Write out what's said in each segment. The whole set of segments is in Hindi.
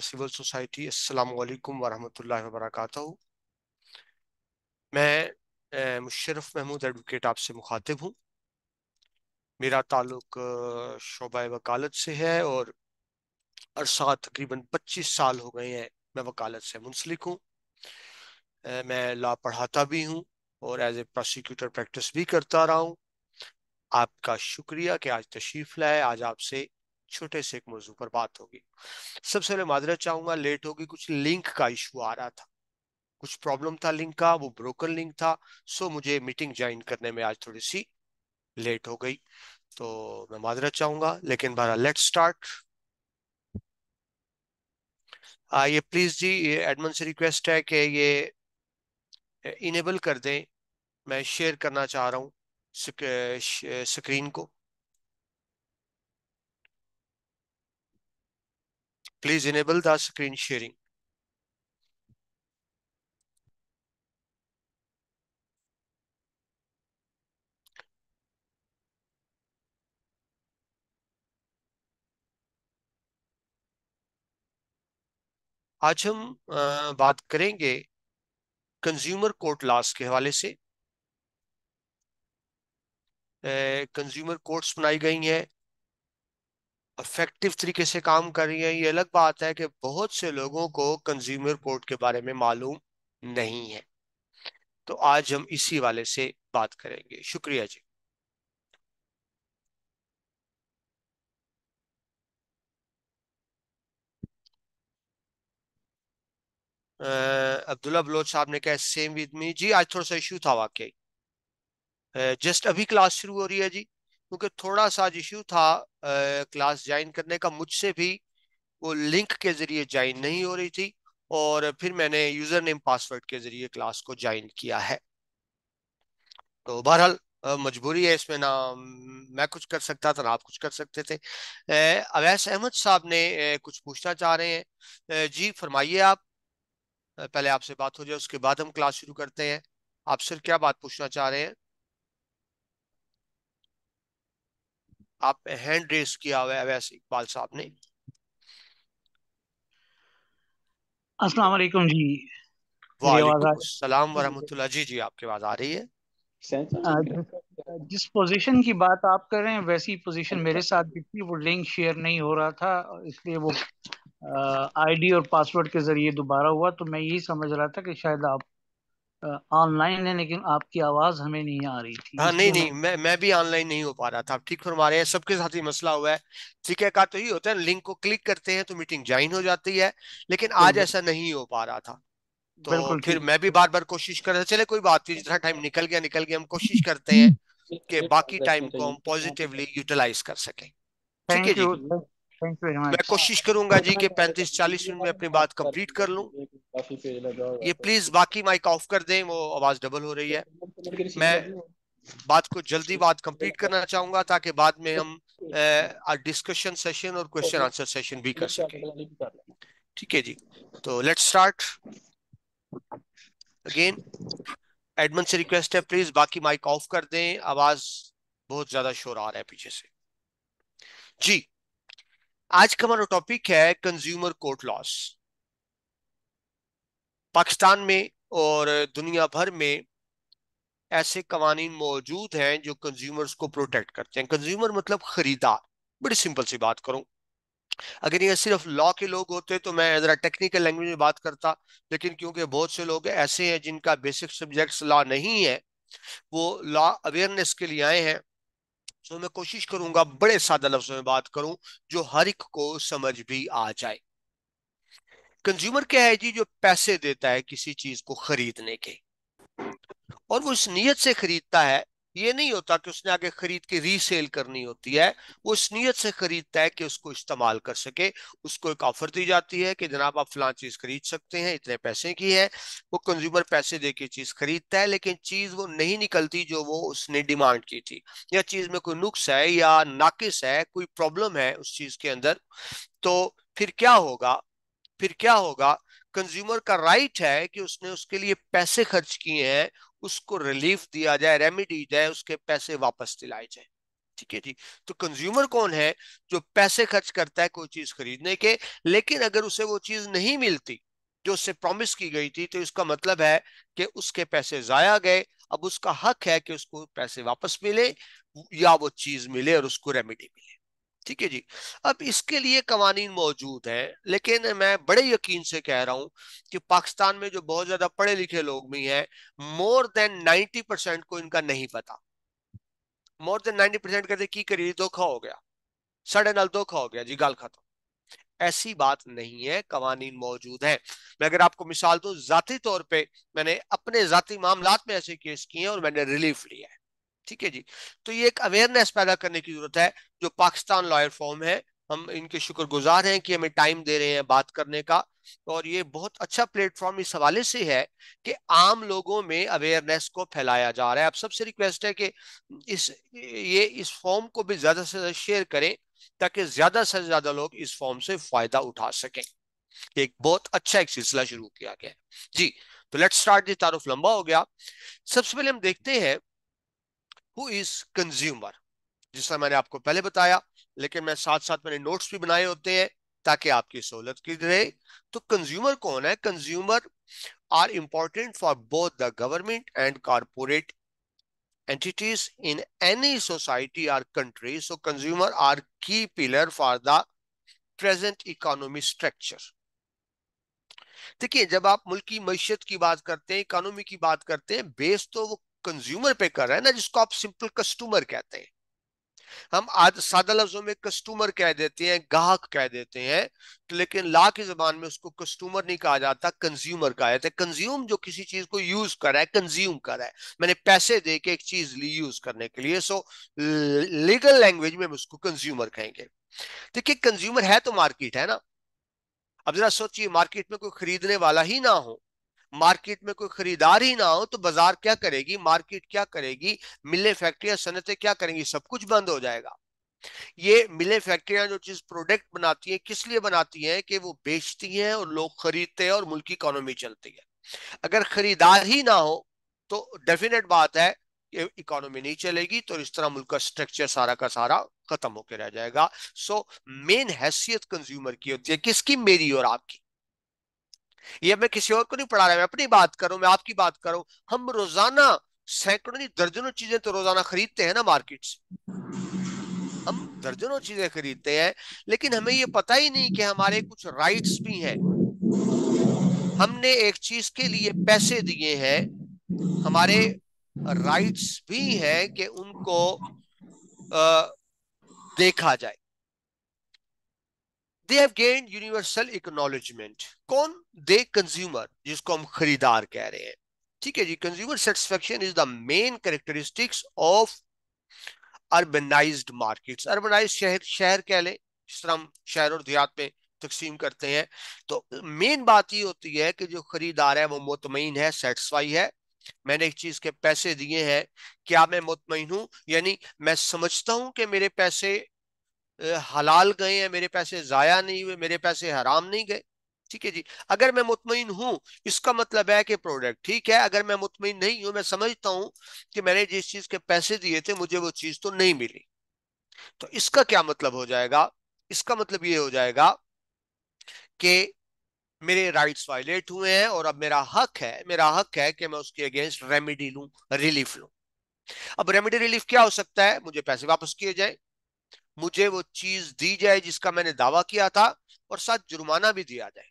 सिविल सोसाइटी असलकम वरम वरक मैं मुशरफ महमूद एडवोकेट आपसे मुखातिब हूँ। मेरा ताल्लुक eh, शोबा वकालत से है और अरसा तकरीबन पच्चीस साल हो गए हैं मैं वकालत से मुंसलिक हूँ। मैं लॉ पढ़ाता भी हूँ और एज ए प्रोसिक्यूटर प्रैक्टिस भी करता रहा हूँ। आपका शुक्रिया कि आज तशरीफ़ लाए, आज आपसे छोटे से एक मौजू पर बात होगी। सबसे पहले माजरत चाहूँगा लेट होगी, कुछ लिंक का इशू आ रहा था। कुछ प्रॉब्लम था लिंक का, वो ब्रोकन लिंक था सो मुझे मीटिंग ज्वाइन करने में आज थोड़ी सी लेट हो गई। तो मैं माजरत चाहूँगा, लेकिन बहरहाल लेट स्टार्ट ये प्लीज़ जी एडमन से रिक्वेस्ट है कि ये इनेबल कर दें, मैं शेयर करना चाह रहा हूँ स्क्रीन को। Please enable the screen sharing आज हम बात करेंगे कंज्यूमर कोर्ट लॉस के हवाले से कंज्यूमर कोर्ट्स बनाई गई हैं अफेक्टिव तरीके से काम कर रही हैं। ये अलग बात है कि बहुत से लोगों को कंज्यूमर कोर्ट के बारे में मालूम नहीं है। तो आज हम इसी वाले से बात करेंगे। शुक्रिया जी। अब्दुल्ला बलोच साहब ने कहा सेम विद मी जी, आज थोड़ा सा इशू था वाकई। जस्ट अभी क्लास शुरू हो रही है जी, क्योंकि थोड़ा सा इशू था क्लास ज्वाइन करने का। मुझसे भी वो लिंक के ज़रिए ज्वाइन नहीं हो रही थी और फिर मैंने यूज़र नेम पासवर्ड के ज़रिए क्लास को ज्वाइन किया है। तो बहरहाल मजबूरी है इसमें ना, मैं कुछ कर सकता था, ना आप कुछ कर सकते थे। अवैस अहमद साहब ने कुछ पूछना चाह रहे हैं। जी, फरमाइए आप। पहले आपसे बात हो जाए उसके बाद हम क्लास शुरू करते हैं। आप सिर्फ़ क्या बात पूछना चाह रहे हैं? आप हैंड रेस किया हुआ है वैसे इकबाल साहब ने। अस्सलाम वालेकुम जी। वालेकुम सलाम वरहमतुल्लाह। जी जी आपकी आवाज़ आ रही है। जिस पोजीशन की बात आप कर रहे हैं वैसी पोजीशन मेरे साथ भी थी वो लिंक शेयर नहीं हो रहा था इसलिए वो आईडी और पासवर्ड के ज़रिए दोबारा हुआ तो मैं यही समझ रहा था कि शायद आप ऑनलाइन है लेकिन आपकी आवाज़ हमें नहीं आ रही थी हाँ नहीं नहीं मैं मैं भी ऑनलाइन नहीं हो पा रहा था। ठीक फरमा रहे हैं सबके साथ ही मसला हुआ है। ठीक है का तो ही होता है लिंक को क्लिक करते हैं तो मीटिंग ज्वाइन हो जाती है लेकिन आज ऐसा नहीं हो पा रहा था। तो फिर मैं भी बार बार कोशिश कर रहा था चले कोई बात नहीं जितना टाइम निकल गया निकल गया हम कोशिश करते हैं कि बाकी टाइम को हम पॉजिटिवली यूटिलाइज कर सकें। ठीक है जी। मैं कोशिश करूँगा जी कि 35-40 मिनट में अपनी बात कंप्लीट कर लूँ। ये प्लीज़ बाकी माइक ऑफ़ कर दें वो आवाज़ डबल हो रही है। मैं बात को जल्दी बात कंप्लीट करना चाहूँगा ताकि बाद में हम डिस्कशन सेशन और क्वेश्चन आंसर सेशन भी कर सकें। ठीक है जी। तो लेट्स स्टार्ट अगेन एडमन से रिक्वेस्ट है प्लीज़ बाकी माइक ऑफ़ कर दें। आवाज़ बहुत ज़्यादा शोर आ रहा है पीछे से। जी आज का हमारा टॉपिक है कंज्यूमर कोर्ट लॉस पाकिस्तान में और दुनिया भर में ऐसे कवानीन मौजूद हैं जो कंज्यूमर्स को प्रोटेक्ट करते हैं। कंज्यूमर मतलब खरीदार। बड़ी सिंपल सी बात करूँ। अगर ये सिर्फ़ लॉ के लोग होते तो मैं जरा टेक्निकल लैंग्वेज में बात करता, लेकिन क्योंकि बहुत से लोग ऐसे हैं जिनका बेसिक सब्जेक्ट्स लॉ नहीं है, वो लॉ अवेयरनेस के लिए आए हैं। सो मैं कोशिश करूँगा बड़े सादा लफ्जों में बात करूँ, जो हर एक को समझ भी आ जाए। कंज्यूमर क्या है जी, जो पैसे देता है किसी चीज़ को खरीदने के। और वो इस नीयत से खरीदता है ये नहीं होता कि उसने आगे खरीद के रीसेल करनी होती है। वो इस नीयत से खरीदता है कि उसको इस्तेमाल कर सके। उसको एक ऑफ़र दी जाती है कि, जनाब, आप फलां चीज़ खरीद सकते हैं, इतने पैसे की है। वो कंज्यूमर पैसे दे के चीज़ खरीदता है, लेकिन चीज़ वो नहीं निकलती जो वो उसने डिमांड की थी। या चीज़ में कोई नुक्स है या नाकिस है, कोई प्रॉब्लम है उस चीज़ के अंदर तो फिर क्या होगा? फिर क्या होगा? कंज्यूमर का राइट है कि उसने उसके लिए पैसे खर्च किए हैं उसको रिलीफ दिया जाए रेमेडी जाए, उसके पैसे वापस दिलाए जाए। ठीक है जी? तो कंज्यूमर कौन है जो पैसे खर्च करता है, कोई चीज़ खरीदने के, लेकिन अगर उसे वो चीज़ नहीं मिलती, जो उससे प्रॉमिस की गई थी तो इसका मतलब है कि उसके पैसे जाया गए, अब उसका हक है कि उसको पैसे वापस मिले, या वो चीज़ मिले और उसको रेमेडी मिले। ठीक है जी। अब इसके लिए कवानीन मौजूद हैं, लेकिन मैं बड़े यकीन से कह रहा हूँ कि पाकिस्तान में जो बहुत ज़्यादा पढ़े लिखे लोग भी हैं मोर देन 90 परसेंट को इनका नहीं पता। मोर देन 90 परसेंट कहते की करिए, धोखा हो गया। साढ़े नाल धोखा हो गया जी, गाल खत्म। ऐसी बात नहीं है, कवानीन मौजूद है। मैं अगर आपको मिसाल दू, जाती तौर पर मैंने अपने जाती मामला में ऐसे केस किए और मैंने रिलीफ लिया है। ठीक है जी? तो ये एक अवेयरनेस पैदा करने की ज़रूरत है, जो पाकिस्तान लॉयर फॉर्म है। हम इनके शुक्रगुजार हैं कि हमें टाइम दे रहे हैं बात करने का। और ये बहुत अच्छा प्लेटफॉर्म इस हवाले से है कि आम लोगों में अवेयरनेस को फैलाया जा रहा है। अब सबसे रिक्वेस्ट है कि इस, ये इस फॉर्म को भी ज़्यादा से ज़्यादा शेयर करें, ताकि ज़्यादा से ज़्यादा लोग इस फॉर्म से फ़ायदा उठा सकें। एक बहुत अच्छा एक सिलसिला शुरू किया गया जी तो लेट्स स्टार्ट दी तारुफ लंबा हो गया। सबसे पहले हम देखते हैं हु इज़ कंज्यूमर जिसका मैंने आपको पहले बताया, लेकिन मैं साथ साथ मैंने नोट्स भी बनाए होते हैं ताकि आपकी सहूलत की रहे तो कंज्यूमर कौन है consumer are important for both the government and corporate entities in any society or country. So consumer are key pillar for the present economy structure. देखिए, जब आप मुल्क की मीशत की बात करते हैं इकोनॉमी की बात करते हैं बेस तो वो कंज्यूमर पे कर रहा है ना, जिसको आप सिंपल कस्टमर कहते हैं। हम आज सादा लफ्जों में कस्टमर कह देते हैं गाहक कह देते हैं तो लेकिन ला की जबान में उसको कस्टमर नहीं कहा जाता कंज्यूमर कहा जाता है। कंज्यूम जो किसी चीज़ को यूज़ कर रहा है कंज्यूम कर रहा है। मैंने पैसे दे के एक चीज़ ली यूज़ करने के लिए सो लीगल लैंग्वेज में हम उसको कंज्यूमर कहेंगे। देखिए कंज्यूमर है तो मार्केट है ना। अब जरा सोचिए मार्केट में कोई खरीदने वाला ही ना हो। मार्केट में कोई खरीदार ही ना हो तो बाज़ार क्या करेगी, मार्केट क्या करेगी, मिले फैक्ट्रियाँ, सनतें क्या करेंगी, सब कुछ बंद हो जाएगा। ये मिले फैक्ट्रियाँ जो चीज़ प्रोडक्ट बनाती हैं, किस लिए बनाती हैं कि वो बेचती हैं और लोग खरीदते हैं और मुल्क की इकोनॉमी चलती है। अगर खरीदार ही ना हो तो डेफिनेट बात है कि इकोनॉमी नहीं चलेगी तो इस तरह मुल्क का स्ट्रक्चर सारा का सारा खत्म होकर रह जाएगा। सो मेन हैसियत कंज्यूमर की होती है। किसकी? मेरी और आपकी। ये मैं किसी और को नहीं पढ़ा रहा मैं अपनी बात करूँ मैं आपकी बात करूँ। हम रोज़ाना सैकड़ों नहीं दर्जनों चीज़ें तो रोज़ाना खरीदते हैं ना मार्केट से हम दर्जनों चीज़ें खरीदते हैं लेकिन हमें ये पता ही नहीं कि हमारे कुछ राइट्स भी हैं। हमने एक चीज़ के लिए पैसे दिए हैं हमारे राइट्स भी हैं कि उनको आ, देखा जाए। They have gained universal acknowledgement कौन? दे कंज्यूमर जिसको हम खरीदार कह रहे हैं। ठीक है जी consumer satisfaction is the main characteristics of urbanized markets urbanize शहर शहर कह लें, जिस तरह हम शहर और देहात में तकसीम करते हैं। तो मेन बात ये होती है कि जो खरीदार है, वो मुतमिन है सेटिस्फाई है। मैंने एक चीज़ के पैसे दिए हैं। क्या मैं मुतमिन हूँ? यानी मैं समझता हूँ कि मेरे पैसे हलाल गए हैं, मेरे पैसे जाया नहीं हुए, मेरे पैसे हराम नहीं गए। ठीक है जी? अगर मैं मुतमिन हूँ, इसका मतलब है कि प्रोडक्ट ठीक है, अगर मैं मुतमिन नहीं हूँ, मैं समझता हूँ कि मैंने जिस चीज़ के पैसे दिए थे, मुझे वो चीज़ तो नहीं मिली। तो इसका क्या मतलब हो जाएगा? इसका मतलब ये हो जाएगा कि मेरे राइट्स वायलेट हुए हैं और अब मेरा हक है, मेरा हक है कि मैं उसके अगेंस्ट रेमेडी लू, रिलीफ लू। अब रेमेडी रिलीफ क्या हो सकता है? मुझे पैसे वापस किए जाए। मुझे वो चीज़ दी जाए जिसका मैंने दावा किया था और साथ जुर्माना भी दिया जाए।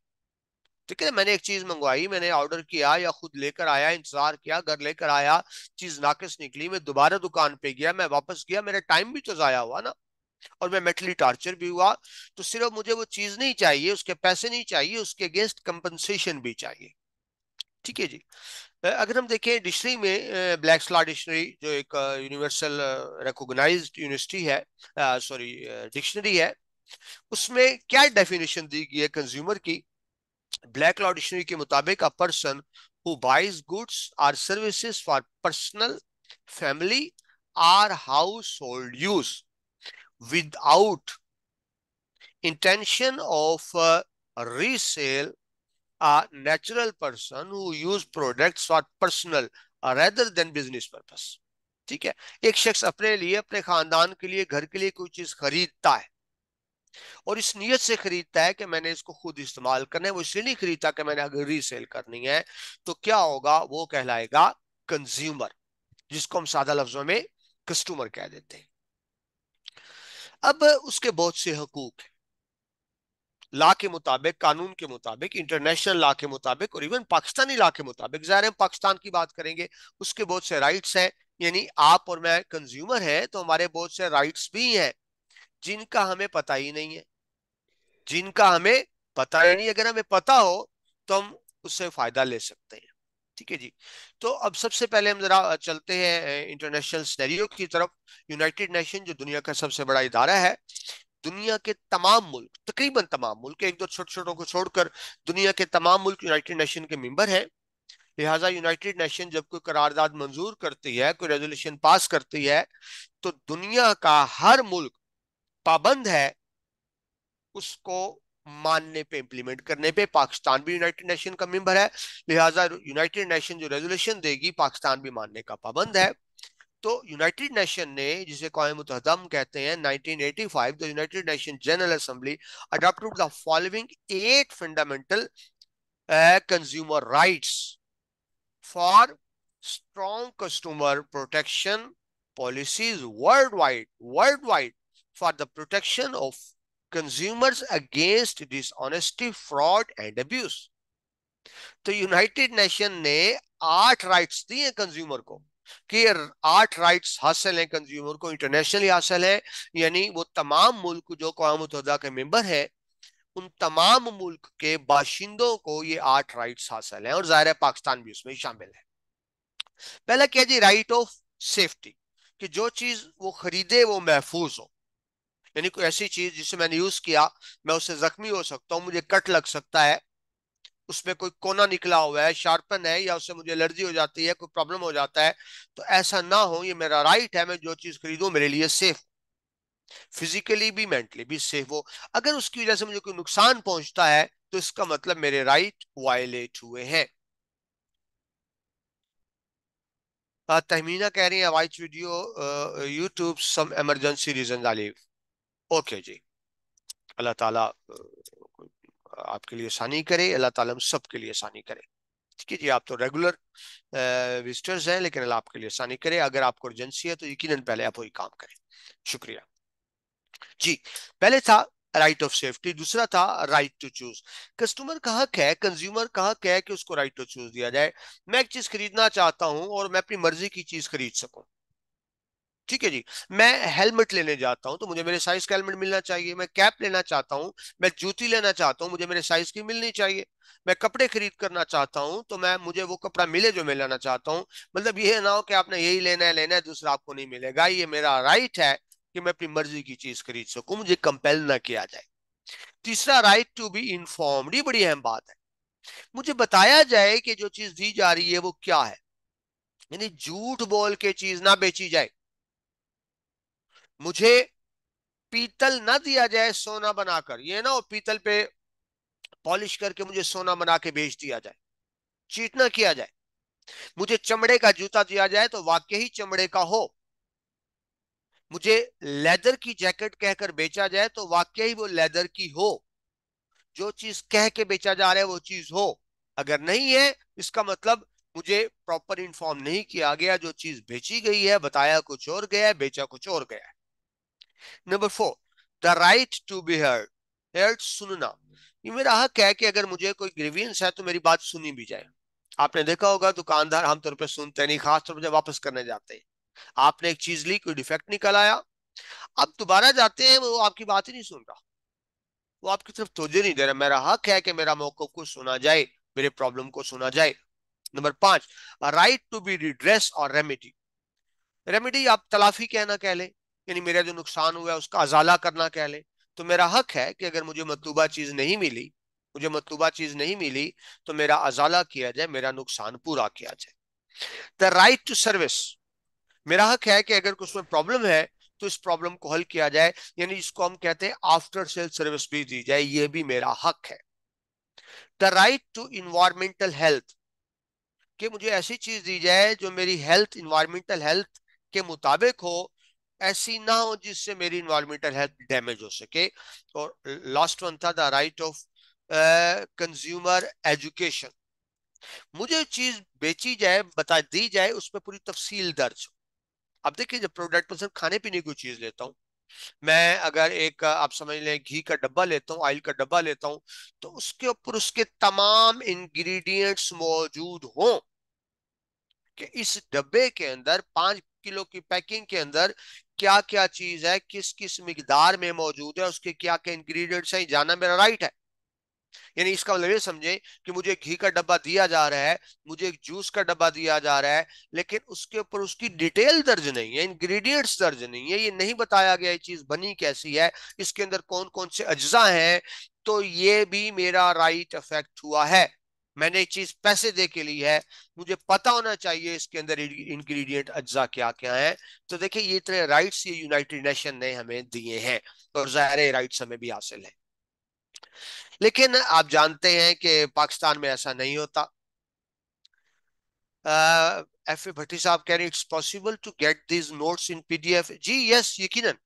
ठीक है, मैंने एक चीज़ मंगवाई, मैंने ऑर्डर किया या खुद लेकर आया, इंतज़ार किया, घर लेकर आया, चीज़ नाकिस निकली, मैं दोबारा दुकान पे गया, मैं वापस गया, मेरा टाइम भी तो जाया हुआ ना और मैं मेटली टार्चर भी हुआ तो सिर्फ़ मुझे वो चीज़ नहीं चाहिए, उसके पैसे नहीं चाहिए, उसके अगेंस्ट कंपनसेशन भी चाहिए। ठीक है जी। अगर हम देखें डिक्शनरी में ब्लैक स्लॉ डिक्शनरी जो एक यूनिवर्सल रिकॉग्नाइज्ड यूनिवर्सिटी है सॉरी डिक्शनरी है, उसमें क्या डेफिनेशन दी गई है कंज्यूमर की? ब्लैक लॉ डिक्शनरी के मुताबिक a person who buys goods or services for personal family or household use without intention of resale a natural person who use products for personal rather than business purpose. ठीक है? एक शख्स अपने लिए, अपने खानदान के लिए, घर के लिए कोई चीज़ खरीदता है और इस नीयत से खरीदता है कि मैंने इसको खुद इस्तेमाल करना है, वो इसलिए नहीं खरीदता कि मैंने अगर रीसेल करनी है तो क्या होगा? वो कहलाएगा कंज्यूमर जिसको हम सादा लफ्जों में कस्टमर कह देते हैं। अब उसके बहुत से हकूक है। ला के मुताबिक, कानून के मुताबिक इंटरनेशनल ला के मुताबिक और इवन पाकिस्तानी ला के मुताबिक। ज़ाहिर हम पाकिस्तान की बात करेंगे, उसके बहुत से राइट्स हैं। यानी आप और मैं कंज्यूमर है तो हमारे बहुत से राइट्स भी हैं, जिनका हमें पता ही नहीं है। जिनका हमें पता ही नहीं, अगर हमें पता हो तो हम उससे फ़ायदा ले सकते हैं। ठीक है जी? तो अब सबसे पहले हम जरा चलते हैं इंटरनेशनल स्नैरियो की तरफ़। यूनाइटेड नेशन जो दुनिया का सबसे बड़ा इदारा है दुनिया के तमाम मुल्क, तकरीबन तमाम मुल्क, एक दो छोटे छोटों को छोड़कर दुनिया के तमाम मुल्क यूनाइटेड नेशन के मेंबर हैं। लिहाजा यूनाइटेड नेशन जब कोई करारदाद मंजूर करती है, कोई रेजोल्यूशन पास करती है तो दुनिया का हर मुल्क पाबंद है उसको मानने पे इंप्लीमेंट करने पे। पाकिस्तान भी यूनाइटेड नेशन का मेंबर है। लिहाजा यूनाइटेड नेशन जो रेजोल्यूशन देगी, पाकिस्तान भी मानने का पाबंद है। तो यूनाइटेड नेशन ने, जिसे कौम मुतहदम कहते हैं 1985 the United Nation General Assembly adopted the following eight fundamental consumer rights for strong customer protection policies world wide world wide for the protection of consumers against dishonesty fraud and abuse तो यूनाइटेड नेशन ने आठ राइट्स दिए कंज्यूमर को। कि आठ राइट्स हासिल हैं कंज्यूमर को इंटरनेशनली हासिल है, यानी वो तमाम मुल्क जो मुतहदा के मेंबर है, उन तमाम मुल्क के बाशिंदों को ये आठ राइट्स हासिल हैं और ज़ाहिर पाकिस्तान भी उसमें शामिल है। पहला क्या जी? राइट ऑफ़ सेफ्टी कि जो चीज़ वो खरीदे वो महफूज हो। यानी कोई ऐसी चीज़ जिसे मैंने यूज़ किया, मैं उससे जख्मी हो सकता हूँ, मुझे कट लग सकता है उसमें कोई कोना निकला हुआ है, शार्पन है या उससे मुझे एलर्जी हो जाती है, कोई प्रॉब्लम हो जाता है तो ऐसा ना हो, ये मेरा राइट है, मैं जो चीज़ खरीदू मेरे लिए सेफ़। फिजिकली भी, मेंटली भी सेफ़ हो। अगर उसकी वजह से मुझे कोई नुकसान पहुँचता है तो इसका मतलब मेरे राइट वायलेट हुए हैं। तहमीना कह रही है which video YouTube some emergency reason olive okay जी। अल्लाह ताला आपके लिए आसानी करे, अल्लाह ताला हम सब के लिए आसानी करे। ठीक है जी, आप तो रेगुलर विजिटर्स हैं, लेकिन अल्लाह आपके लिए आसानी करे। अगर आपको अर्जेंसी है तो यकीन पहले आप वही काम करें। शुक्रिया। जी, पहले था राइट ऑफ़ सेफ्टी दूसरा था राइट टू चूज़ कस्टमर का हक है कंज्यूमर का हक है कि उसको राइट टू चूज़ दिया जाए? मैं एक चीज़ खरीदना चाहता हूँ और मैं अपनी मर्ज़ी की चीज़ खरीद सकूँ। ठीक है जी। मैं हेलमेट लेने जाता हूँ तो मुझे मेरे साइज़ का हेलमेट मिलना चाहिए। मैं कैप लेना चाहता हूँ, मैं जूती लेना चाहता हूँ, मुझे मेरे साइज़ की मिलनी चाहिए। मैं कपड़े खरीद करना चाहता हूँ तो मैं, मुझे वो कपड़ा मिले जो मैं लेना चाहता हूँ। मतलब ये ना हो कि आपने यही लेना है लेना है, दूसरा आपको नहीं मिलेगा। ये मेरा राइट है कि मैं अपनी मर्ज़ी की चीज़ खरीद सकूँ, मुझे कंपेल ना किया जाए। तीसरा राइट टू बी इन्फॉर्म्ड ये बड़ी अहम बात है। मुझे बताया जाए कि जो चीज़ दी जा रही है, वो क्या है? यानी झूठ बोल के चीज़ ना बेची जाए। मुझे पीतल ना दिया जाए सोना बनाकर। ये ना हो पीतल पे पॉलिश करके मुझे सोना बना के बेच दिया जाए, चीट ना किया जाए। मुझे चमड़े का जूता दिया जाए तो वाक्य ही चमड़े का हो। मुझे लेदर की जैकेट कहकर बेचा जाए तो वाक्य ही वो लेदर की हो। जो चीज़ कह के बेचा जा रहा है वो चीज़ हो। अगर नहीं है, इसका मतलब मुझे प्रॉपर इन्फॉर्म नहीं किया गया, जो चीज़ बेची गई है, बताया कुछ और गया है, बेचा कुछ और गया है। Number four the right to be heard heard सुनना। ये मेरा हक है कि अगर मुझे कोई ग्रीवियंस है तो मेरी बात सुनी भी जाए। आपने देखा होगा, दुकानदार आमतौर पर सुनते नहीं, खासतौर पर वापस करने जाते हैं। आपने एक चीज़ ली, कोई डिफेक्ट निकल आया। अब दोबारा जाते हैं, वो आपकी बात ही नहीं सुन रहा। वो आपकी तरफ़ तोजे नहीं दे रहा। मेरा हक है कि मेरा मौकफ को सुना जाए, मेरे प्रॉब्लम को सुना जाए। नंबर पाँच राइट टू बी रिड्रेस और रेमेडी रेमेडी आप तलाफी कहना कह ले। यानी मेरा जो नुकसान हुआ है, उसका अजाला करना कह ले। तो मेरा हक है कि अगर मुझे मतलूबा चीज़ नहीं मिली, मुझे मतलूबा चीज़ नहीं मिली तो मेरा अजाला किया जाए, मेरा नुकसान पूरा किया जाए। द राइट टू सर्विस मेरा हक है कि अगर उसमें प्रॉब्लम है तो इस प्रॉब्लम को हल किया जाए। यानी इसको हम कहते हैं आफ्टर सेल सर्विस भी दी जाए, ये भी मेरा हक है। The right to environmental health कि मुझे ऐसी चीज़ दी जाए, जो मेरी हेल्थ इन्वायरमेंटल हेल्थ के मुताबिक हो ऐसी ना हो जिससे मेरी इन्वायरमेंटल हेल्थ डैमेज हो सके। और लास्ट वन था the right of consumer education मुझे चीज़ बेची जाए, बता दी जाए, उसमें पूरी तफसील दर्ज हो। अब देखिए, जब प्रोडक्ट में सिर्फ़ खाने पीने की चीज़ लेता हूँ, मैं अगर एक, आप समझ लें, घी का डब्बा लेता हूँ ऑयल का डब्बा लेता हूँ तो उसके ऊपर उसके तमाम इंग्रेडिएंट्स मौजूद हों कि इस डब्बे के अंदर पाँच किलो की पैकिंग के अंदर क्या क्या चीज़ है किस किस मिकदार में मौजूद है, उसके क्या क्या इंग्रेडिएंट्स है, जाना मेरा राइट है। यानी इसका मतलब ये समझे कि मुझे घी का डब्बा दिया जा रहा है, मुझे एक जूस का डब्बा दिया जा रहा है, लेकिन उसके ऊपर उसकी डिटेल दर्ज नहीं है इंग्रेडिएंट्स दर्ज नहीं है, ये नहीं बताया गया ये चीज़ बनी कैसी है, इसके अंदर कौन कौन से अज्जा हैं तो ये भी मेरा राइट अफेक्ट हुआ है। मैंने एक चीज़ पैसे दे के ली है, मुझे पता होना चाहिए इसके अंदर इंग्रेडिएंट अज्जा क्या क्या है। तो देखिए, ये इतने राइट्स ये यूनाइटेड नेशन ने हमें दिए हैं और ज़ाहिर राइट्स हमें भी हासिल है। लेकिन आप जानते हैं कि पाकिस्तान में ऐसा नहीं होता। एफ़ ए भट्टी साहब कह रहे it's possible to get this notes in PDF ji yes यकीनन।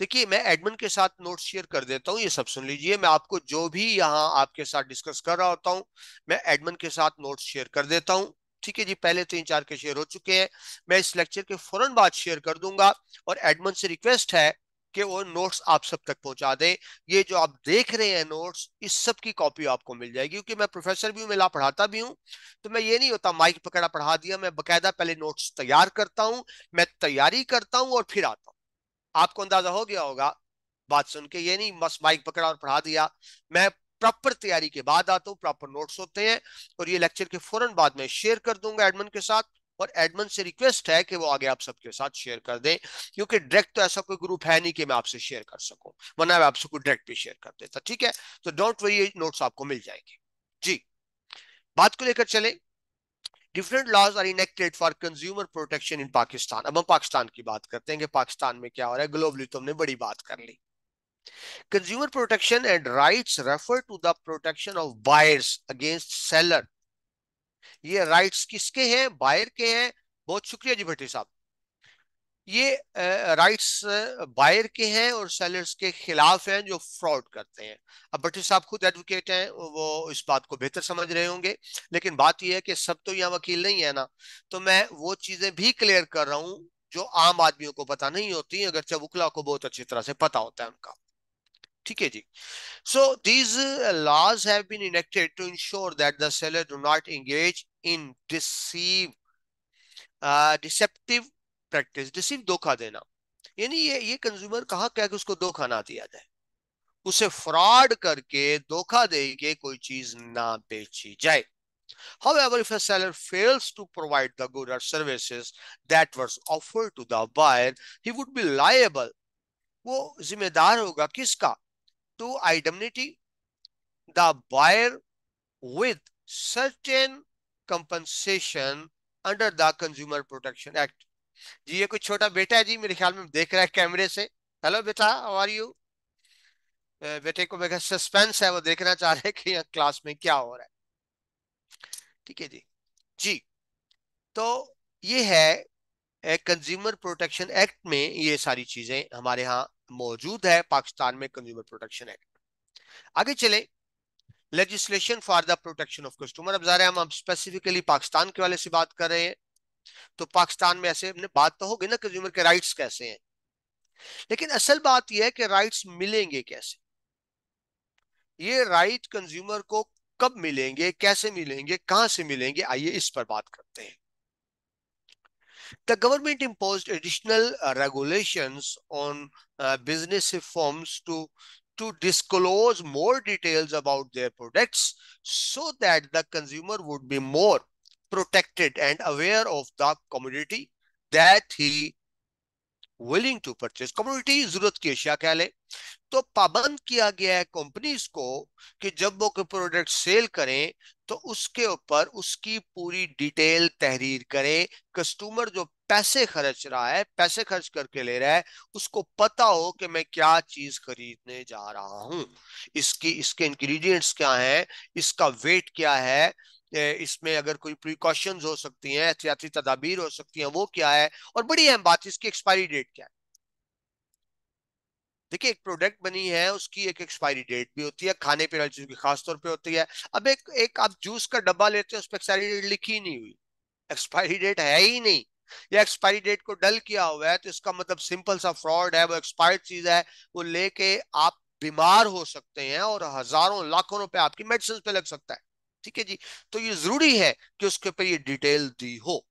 देखिए, मैं एडमिन के साथ नोट्स शेयर कर देता हूँ, ये सब सुन लीजिए। मैं आपको जो भी यहाँ आपके साथ डिस्कस कर रहा होता हूँ, मैं एडमिन के साथ नोट्स शेयर कर देता हूँ। ठीक है जी, पहले तीन चार के शेयर हो चुके हैं। मैं इस लेक्चर के फ़ौरन बाद शेयर कर दूँगा और एडमिन से रिक्वेस्ट है कि वो नोट्स आप सब तक पहुँचा दें। ये जो आप देख रहे हैं नोट्स, इस सब की कॉपी आपको मिल जाएगी, क्योंकि मैं प्रोफेसर भी हूँ मिला पढ़ाता भी हूँ। तो मैं ये नहीं होता, माइक पकड़ा पढ़ा दिया, मैं बकायदा पहले नोट्स तैयार करता हूँ, मैं तैयारी करता हूँ और फिर आता हूँ। आपको अंदाज़ा हो गया होगा, बात सुन के ये नहीं बस माइक पकड़ा और पढ़ा दिया। मैं प्रॉपर तैयारी के बाद आता हूँ प्रॉपर नोट्स होते हैं और ये लेक्चर के फ़ौरन बाद में शेयर कर दूँगा एडमिन के साथ और एडमन से रिक्वेस्ट है कि वो आगे आप सबके साथ शेयर कर दें, क्योंकि डायरेक्ट तो ऐसा कोई ग्रुप है नहीं कि मैं आपसे शेयर कर सकूँ, वरना मैं आपसे कोई डायरेक्ट भी शेयर कर देता, ठीक है? तो डोंट वरी नोट्स आपको मिल जाएँगे। जी, बात को लेकर चले। Different laws are enacted for consumer protection in Pakistan अब हम पाकिस्तान की बात करते हैं कि पाकिस्तान में क्या हो रहा है? ग्लोबली तो हमने बड़ी बात कर ली। Consumer protection and rights refer to the protection of buyers against seller ये राइट्स किसके हैं? बायर के हैं। बहुत शुक्रिया जी भट्टी साहब। ये राइट्स बायर के हैं और सेलर्स के खिलाफ हैं जो फ्रॉड करते हैं। अब भट्टी साहब खुद एडवोकेट हैं, वो इस बात को बेहतर समझ रहे होंगे। लेकिन बात यह है कि सब तो यहाँ वकील नहीं है ना। तो मैं वो चीज़ें भी क्लियर कर रहा हूँ जो आम आदमियों को पता नहीं होती अगर चबुकला को बहुत अच्छी तरह से पता होता है उनका। ठीक है जी। So these laws have been enacted to ensure that the seller do not engage in deceive deceptive practice deceive धोखा देना यानी ये ये कंज्यूमर कहा क्या कि उसको धोखा ना दिया जाए उसे फ्रॉड करके धोखा दे के कोई चीज़ ना बेची जाए However, if a seller fails to provide the goods or services that was offered to the buyer, he would be liable. वो जिम्मेदार होगा किसका to indemnity the buyer with certain compensation under the Consumer Protection Act. जी, ये कोई छोटा बेटा है जी, मेरे ख्याल में देख रहा है कैमरे से। हेलो बेटा हाउ आर यू बेटे को मेरा सस्पेंस है, वो देखना चाह रहे हैं कि क्लास में क्या हो रहा है। ठीक है जी। जी तो ये है कंज्यूमर प्रोटेक्शन एक्ट में ये सारी चीज़ें हमारे यहाँ मौजूद है, पाकिस्तान में कंज्यूमर प्रोटेक्शन एक्ट आगे चले। Legislation for the protection of customer अब ज़ाहिर हम हम स्पेसिफिकली पाकिस्तान के वाले से बात कर रहे हैं। तो पाकिस्तान में ऐसे हमने बात तो होगी ना कंज्यूमर के राइट्स कैसे है। लेकिन असल बात यह है कि राइट्स मिलेंगे कैसे? ये राइट कंज्यूमर को कब मिलेंगे, कैसे मिलेंगे, कहाँ से मिलेंगे, आइए इस पर बात करते हैं। The government impose additional regulation on business forms to to disclose more details about their product so that the consumer would be more protected and aware of the commodity that he willing to purchase. Commodity ज़रूरत की अशिया कह ले। तो पाबंद किया गया है कंपनीज़ को कि जब वो कोई प्रोडक्ट सेल करें तो उसके ऊपर उसकी पूरी डिटेल तहरीर करें। कस्टमर जो पैसे खर्च रहा है, पैसे खर्च करके ले रहा है, उसको पता हो कि मैं क्या चीज़ खरीदने जा रहा हूँ। इसकी, इसके इंग्रेडिएंट्स क्या हैं, इसका वेट क्या है इसमें अगर कोई प्रिकॉशन हो सकती हैं एहतियाती तदाबीर हो सकती हैं, वो क्या है? और बड़ी अहम बात, इसकी एक्सपायरी डेट क्या है? देखिए, एक प्रोडक्ट बनी है, उसकी एक एक्सपायरी डेट भी होती है, खाने पीने वाली चीज़ की खास तौर पे होती है। अब एक एक आप जूस का डब्बा लेते हैं उस पर एक्सपायरी डेट लिखी नहीं हुई। एक्सपायरी डेट है ही नहीं। या एक्सपायरी डेट को डल किया हुआ है तो इसका मतलब सिंपल सा फ्रॉड है, वो एक्सपायर्ड चीज़ है, वो लेके आप बीमार हो सकते हैं और हज़ारों, लाखों रुपए आपकी मेडिसिन पे लग सकता है। ठीक है जी? तो ये ज़रूरी है कि उसके ऊपर ये डिटेल दी हो।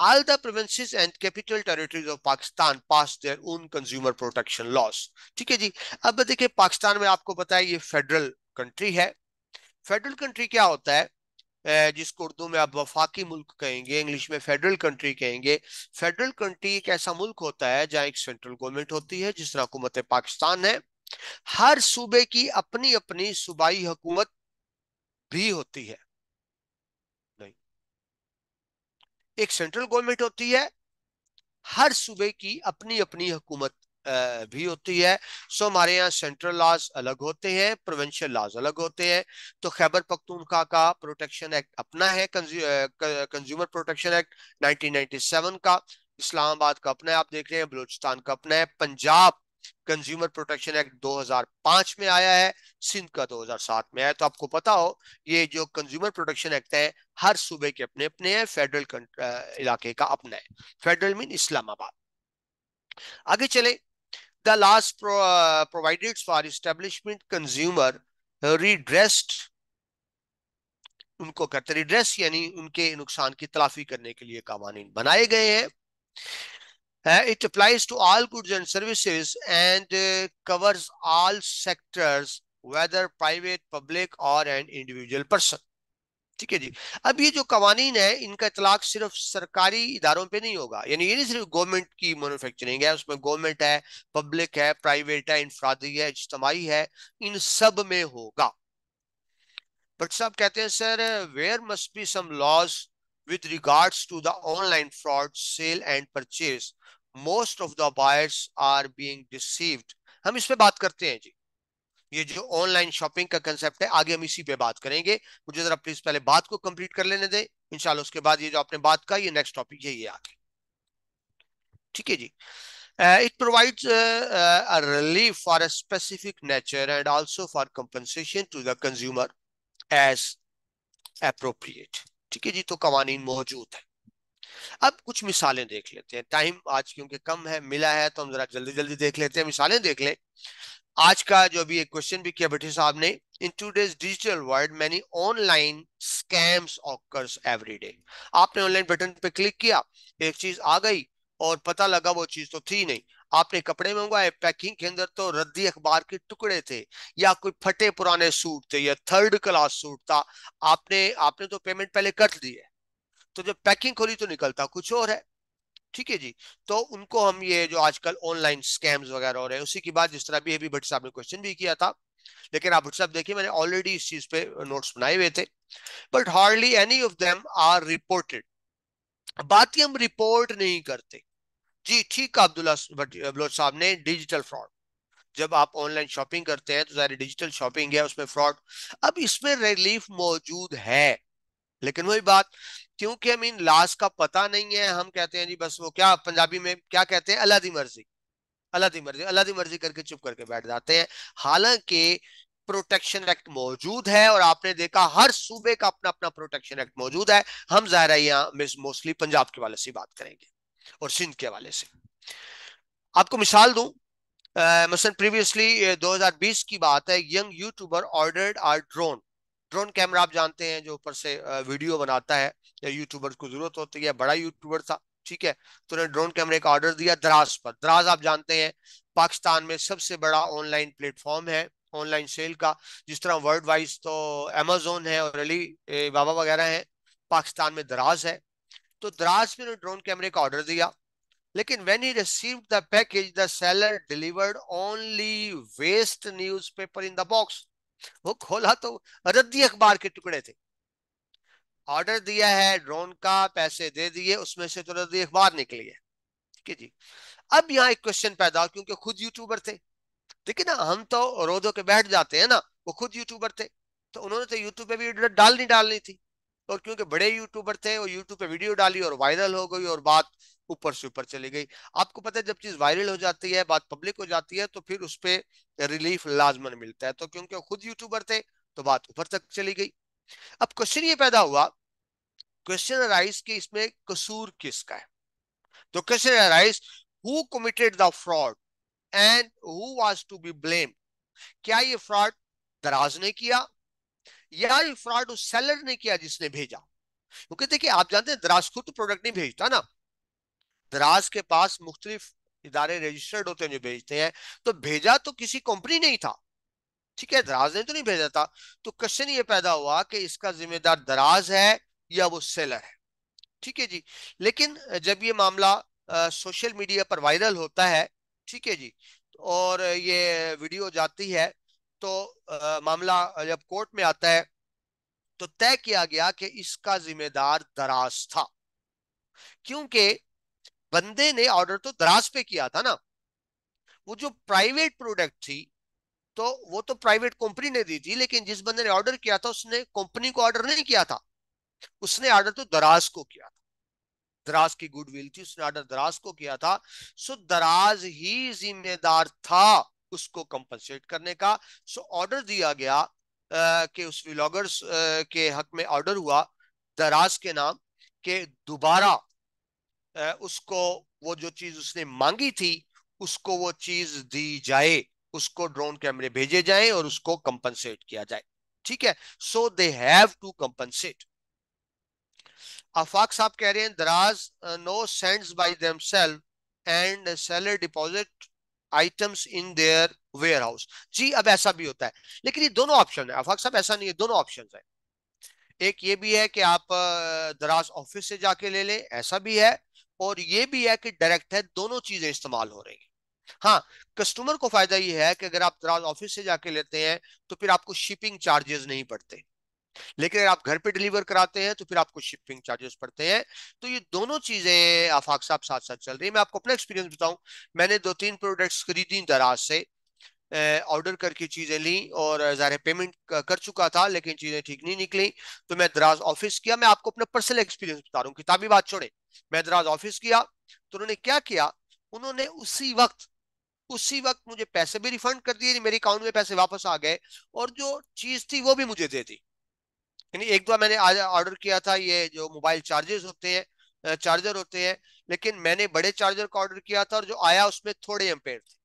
All the provinces and capital territories of Pakistan passed their own consumer protection laws. ठीक है जी? अब देखिए पाकिस्तान में आपको पता है ये फेडरल कंट्री है। फेडरल कंट्री क्या होता है? जिसको उर्दू में आप वफाकी मुल्क कहेंगे, इंग्लिश में फेडरल कंट्री कहेंगे फेडरल कंट्री एक ऐसा मुल्क होता है जहाँ एक सेंट्रल गवर्नमेंट होती है, जिस तरह हुकूमत पाकिस्तान है। हर सूबे की अपनी अपनी सूबाई हुकूमत भी होती है। नहीं। एक सेंट्रल गवर्नमेंट होती है, हर सूबे की अपनी अपनी हुकूमत भी होती है। सो हमारे यहाँ सेंट्रल लॉज अलग होते हैं प्रोविंशियल लॉज अलग होते हैं। तो खैबर पख्तूनखा का प्रोटेक्शन एक्ट अपना है कंज्यूमर प्रोटेक्शन एक्ट 1997 का, इस्लामाबाद का अपना है, आप देख रहे हैं, बलूचिस्तान का अपना है, पंजाब कंज्यूमर प्रोटेक्शन एक्ट 2005 में आया है, सिंध का 2007 में आया तो आपको पता हो, ये जो कंज्यूमर प्रोटेक्शन एक्ट है, हर सूबे के अपने अपने हैं फेडरल इलाके का अपना है। फेडरल मीन इस्लामाबाद आगे चले। The last provided for establishment consumer redressed उनको कहते रिड्रेस यानी उनके नुकसान की तलाफी करने के लिए कवानीन बनाए गए हैं। Uh, it applies to all goods and services and uh, covers all sectors, whether private, public or an individual. ठीक है जी? अब ये जो कवानीन है इनका इतलाक सिर्फ़ सरकारी इदारों पे नहीं होगा। यानी ये नहीं सिर्फ़ गवर्नमेंट की मैन्युफैक्चरिंग है उसमें गवर्नमेंट है पब्लिक है प्राइवेट है इंफरादी है इज्तमाही है इन सब में होगा। बट साहब कहते हैं sir there must be some laws with regards to the online fraud, sale and purchase, most of the buyers are being deceived. हम इस पे बात करते हैं जी। ये जो ऑनलाइन शॉपिंग का कंसेप्ट है आगे हम इसी पे बात करेंगे। मुझे जरा प्लीज़ पहले बात को कंप्लीट कर लेने दें। इंशाल्लाह उसके बाद ये जो आपने बात का ये नेक्स्ट टॉपिक यही है आगे। ठीक है जी। It provides a relief for a specific nature and also for compensation to the consumer as appropriate ठीक है जी तो कवानीन मौजूद है। अब कुछ मिसालें देख लेते हैं। टाइम आज क्योंकि कम है, मिला है तो हम जरा जल्दी जल्दी देख लेते हैं। मिसालें देख लें। आज का जो भी एक क्वेश्चन भी किया भट्टी साहब ने in today's digital world many online scams occurs every day आपने ऑनलाइन बटन पे क्लिक किया, एक चीज़ आ गई और पता लगा वो चीज़ तो थी नहीं। आपने कपड़े मंगवाए, पैकिंग के अंदर तो रद्दी अखबार के टुकड़े थे या कोई फटे पुराने सूट थे या थर्ड क्लास सूट था, आपने आपने तो पेमेंट पहले कर दी है। तो जब पैकिंग खोली तो निकलता कुछ और है। ठीक है जी? तो उनको हम ये जो आजकल ऑनलाइन स्कैम्स वगैरह हो रहे हैं, उसी की बात जिस तरह भी अभी भट्ट साहब ने क्वेश्चन भी किया था। लेकिन आप भट्ट साहब देखिए, मैंने ऑलरेडी इस चीज़ पे नोट्स बनाए हुए थे। But hardly any of them are reported बात हम रिपोर्ट नहीं करते। जी, ठीक है अब्दुल्ला बलोच साहब ने डिजिटल फ्रॉड जब आप ऑनलाइन शॉपिंग करते हैं तो सारी डिजिटल शॉपिंग है, उसमें फ्रॉड अब इसमें रिलीफ मौजूद है। लेकिन वही बात, क्योंकि हम इन लाश का पता नहीं है, हम कहते हैं जी, बस वो क्या पंजाबी में क्या कहते हैं? अल्लाह दी मर्ज़ी। अल्लाह दी मर्ज़ी, अल्लाह दी मर्ज़ी करके चुप करके बैठ जाते हैं। हालाँकि प्रोटेक्शन एक्ट मौजूद है और आपने देखा हर सूबे का अपना अपना प्रोटेक्शन एक्ट मौजूद है। हम ज़ाहिर यहाँ मोस्टली पंजाब के वाले से बात करेंगे। और सिंध के हवाले से। आपको मिसाल दूँ मसलन प्रीवियसली 2020 की बात है, young YouTuber ordered a drone. Drone camera आप जानते हैं, जो ऊपर से वीडियो बनाता है, या यूट्यूबर को ज़रूरत होती है बड़ा यूट्यूबर था, ठीक है तो उन्होंने ड्रोन कैमरे का ऑर्डर दिया द्रास पर। द्रास आप जानते हैं, पाकिस्तान में सबसे बड़ा ऑनलाइन प्लेटफॉर्म है, ऑनलाइन सेल का, जिस तरह वर्ल्ड वाइज तो अमेजोन है और अली बाबा वगैरह है, पाकिस्तान में दराज है तो द्रास में ड्रोन कैमरे का ऑर्डर दिया, लेकिन when he received the package the seller delivered only waste newspaper in the box वो खोला तो रद्दी अखबार के टुकड़े थे। ऑर्डर दिया है ड्रोन का पैसे दे दिए, उसमें से तो रद्दी अखबार निकली है। ठीक है जी। अब यहाँ एक क्वेश्चन पैदा हो क्योंकि खुद यूट्यूबर थे। देखिए ना, हम तो रोदो के बैठ जाते हैं ना, वो खुद यूट्यूबर थे। तो उन्होंने तो यूट्यूब पे वीडियो डालनी डालनी थी। और क्योंकि बड़े यूट्यूबर थे वो यूट्यूब पे वीडियो डाली और वायरल हो गई और बात ऊपर से ऊपर चली गई। आपको पता है, जब चीज़ वायरल हो जाती है, बात पब्लिक हो जाती है तो फिर उस पर रिलीफ लाजमन मिलता है। तो क्योंकि खुद यूट्यूबर थे तो बात ऊपर तक चली गई। अब क्वेश्चन ये पैदा हुआ क्वेश्चन राइज कि इसमें कसूर किसका है? तो question rise who committed the fraud and who was to be blame क्या ये फ्रॉड दराज ने किया या ये फ्रॉड उस सेलर ने किया जिसने भेजा। क्योंकि देखिए आप जानते हैं दराज खुद तो प्रोडक्ट नहीं भेजता ना। दराज के पास मुख्तलिफ़ इदारे रजिस्टर्ड होते हैं जो भेजते हैं। तो भेजा तो किसी कंपनी नहीं था। ठीक है दराज ने तो नहीं भेजा था। तो क्वेश्चन ये पैदा हुआ कि इसका जिम्मेदार दराज है या वो सेलर है। ठीक है जी। लेकिन जब ये मामला आ, सोशल मीडिया पर वायरल होता है ठीक है जी और ये वीडियो जाती है तो आ, मामला जब कोर्ट में आता है तो तय किया गया कि इसका जिम्मेदार दराज था। क्योंकि बंदे ने ऑर्डर तो दराज पे किया था ना। वो जो प्राइवेट प्रोडक्ट थी तो वो तो प्राइवेट कंपनी ने दी थी लेकिन जिस बंदे ने ऑर्डर किया था उसने कंपनी को ऑर्डर नहीं किया था। उसने ऑर्डर तो दराज को किया था। दराज की गुडविल थी उसने ऑर्डर दराज को किया था। सो दराज ही जिम्मेदार था। उसको कंपनसेट करने का। सो ऑर्डर दिया गया आ, कि उस व्लॉगर्स के हक में ऑर्डर हुआ दराज के नाम के दोबारा उसको वो जो चीज़ उसने मांगी थी उसको वो चीज़ दी जाए उसको ड्रोन कैमरे भेजे जाए और उसको कंपनसेट किया जाए। ठीक है? So they have to compensate Afaq साहब कह रहे हैं Daraz no sends by themselves and seller deposit items in their warehouse जी, अब ऐसा भी होता है। लेकिन ये दोनों ऑप्शन है। आफाक साहब, ऐसा नहीं है, दोनों ऑप्शन है। एक ये भी है कि आप दराज ऑफ़िस से जाके ले लें, ऐसा भी है। और ये भी है कि डायरेक्ट है, दोनों चीज़ें इस्तेमाल हो रही हैं। हाँ कस्टमर को फ़ायदा ये है कि अगर आप दराज ऑफ़िस से जाके लेते हैं तो फिर आपको शिपिंग चार्जेस नहीं पड़ते। लेकिन अगर आप घर पे डिलीवर कराते हैं तो फिर आपको शिपिंग चार्जेस पड़ते हैं। तो ये दोनों चीज़ें आफाक साहब साथ साथ चल रही है। मैं आपको अपना एक्सपीरियंस बताऊँ। मैंने दो तीन प्रोडक्ट्स खरीदी दराज से। ऑर्डर करके चीज़ें ली और ज़ाहिर पेमेंट कर चुका था, लेकिन चीज़ें ठीक नहीं निकली। तो मैं दराज ऑफ़िस किया। मैं आपको अपना पर्सनल एक्सपीरियंस बता रहा हूँ। किताबी बात छोड़े। मैं दराज ऑफ़िस किया। तो उन्होंने क्या किया? उन्होंने उसी वक्त उसी वक्त मुझे पैसे भी रिफंड कर दिए। मेरे अकाउंट में पैसे वापस आ गए और जो चीज़ थी वो भी मुझे दे दी। यानी एक दो मैंने आज ऑर्डर किया था, ये जो मोबाइल चार्जर्स होते हैं चार्जर होते हैं, लेकिन मैंने बड़े चार्जर का ऑर्डर किया था और जो आया उसमें थोड़े एम्पेयर थे।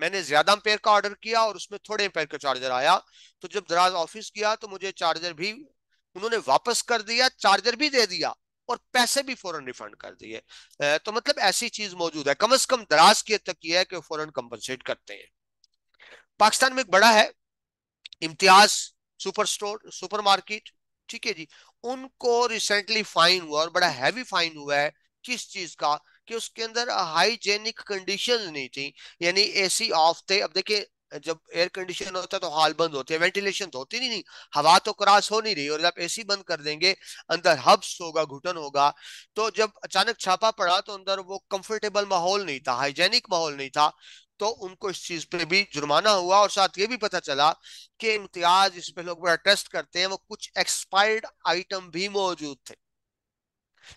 मैंने ज़्यादा एम्पेयर का ऑर्डर किया और उसमें थोड़े एम्पेयर का चार्जर आया। तो जब दराज ऑफ़िस किया तो मुझे चार्जर भी उन्होंने वापस कर दिया चार्जर भी दे दिया और पैसे भी फ़ौरन रिफंड कर दिए। तो मतलब ऐसी चीज़ मौजूद है। कम अज कम दराज की तक यह है कि फ़ौरन कंपनसेट करते हैं। पाकिस्तान में एक बड़ा है, Imtiaz super store super market ठीक है जी। उनको रिसेंटली फाइन हुआ और बड़ा हैवी फाइन हुआ है किस चीज़ का? कि उसके अंदर हाइजेनिक कंडीशन नहीं थी। यानी एसी ऑफ़ थे। अब देखिए जब एयर कंडीशन होता है तो हॉल बंद होते हैं। वेंटिलेशन तो होती नहीं, नहीं। हवा तो क्रॉस हो नहीं रही और जब एसी बंद कर देंगे अंदर हब्स होगा घुटन होगा तो जब अचानक छापा पड़ा तो अंदर वो कंफर्टेबल माहौल नहीं था हाइजेनिक माहौल नहीं था। तो उनको इस चीज़ पे भी जुर्माना हुआ और साथ ये भी पता चला कि इम्तियाज़ इस पे लोग बड़ा टेस्ट करते हैं, वो कुछ एक्सपायर्ड आइटम भी मौजूद थे।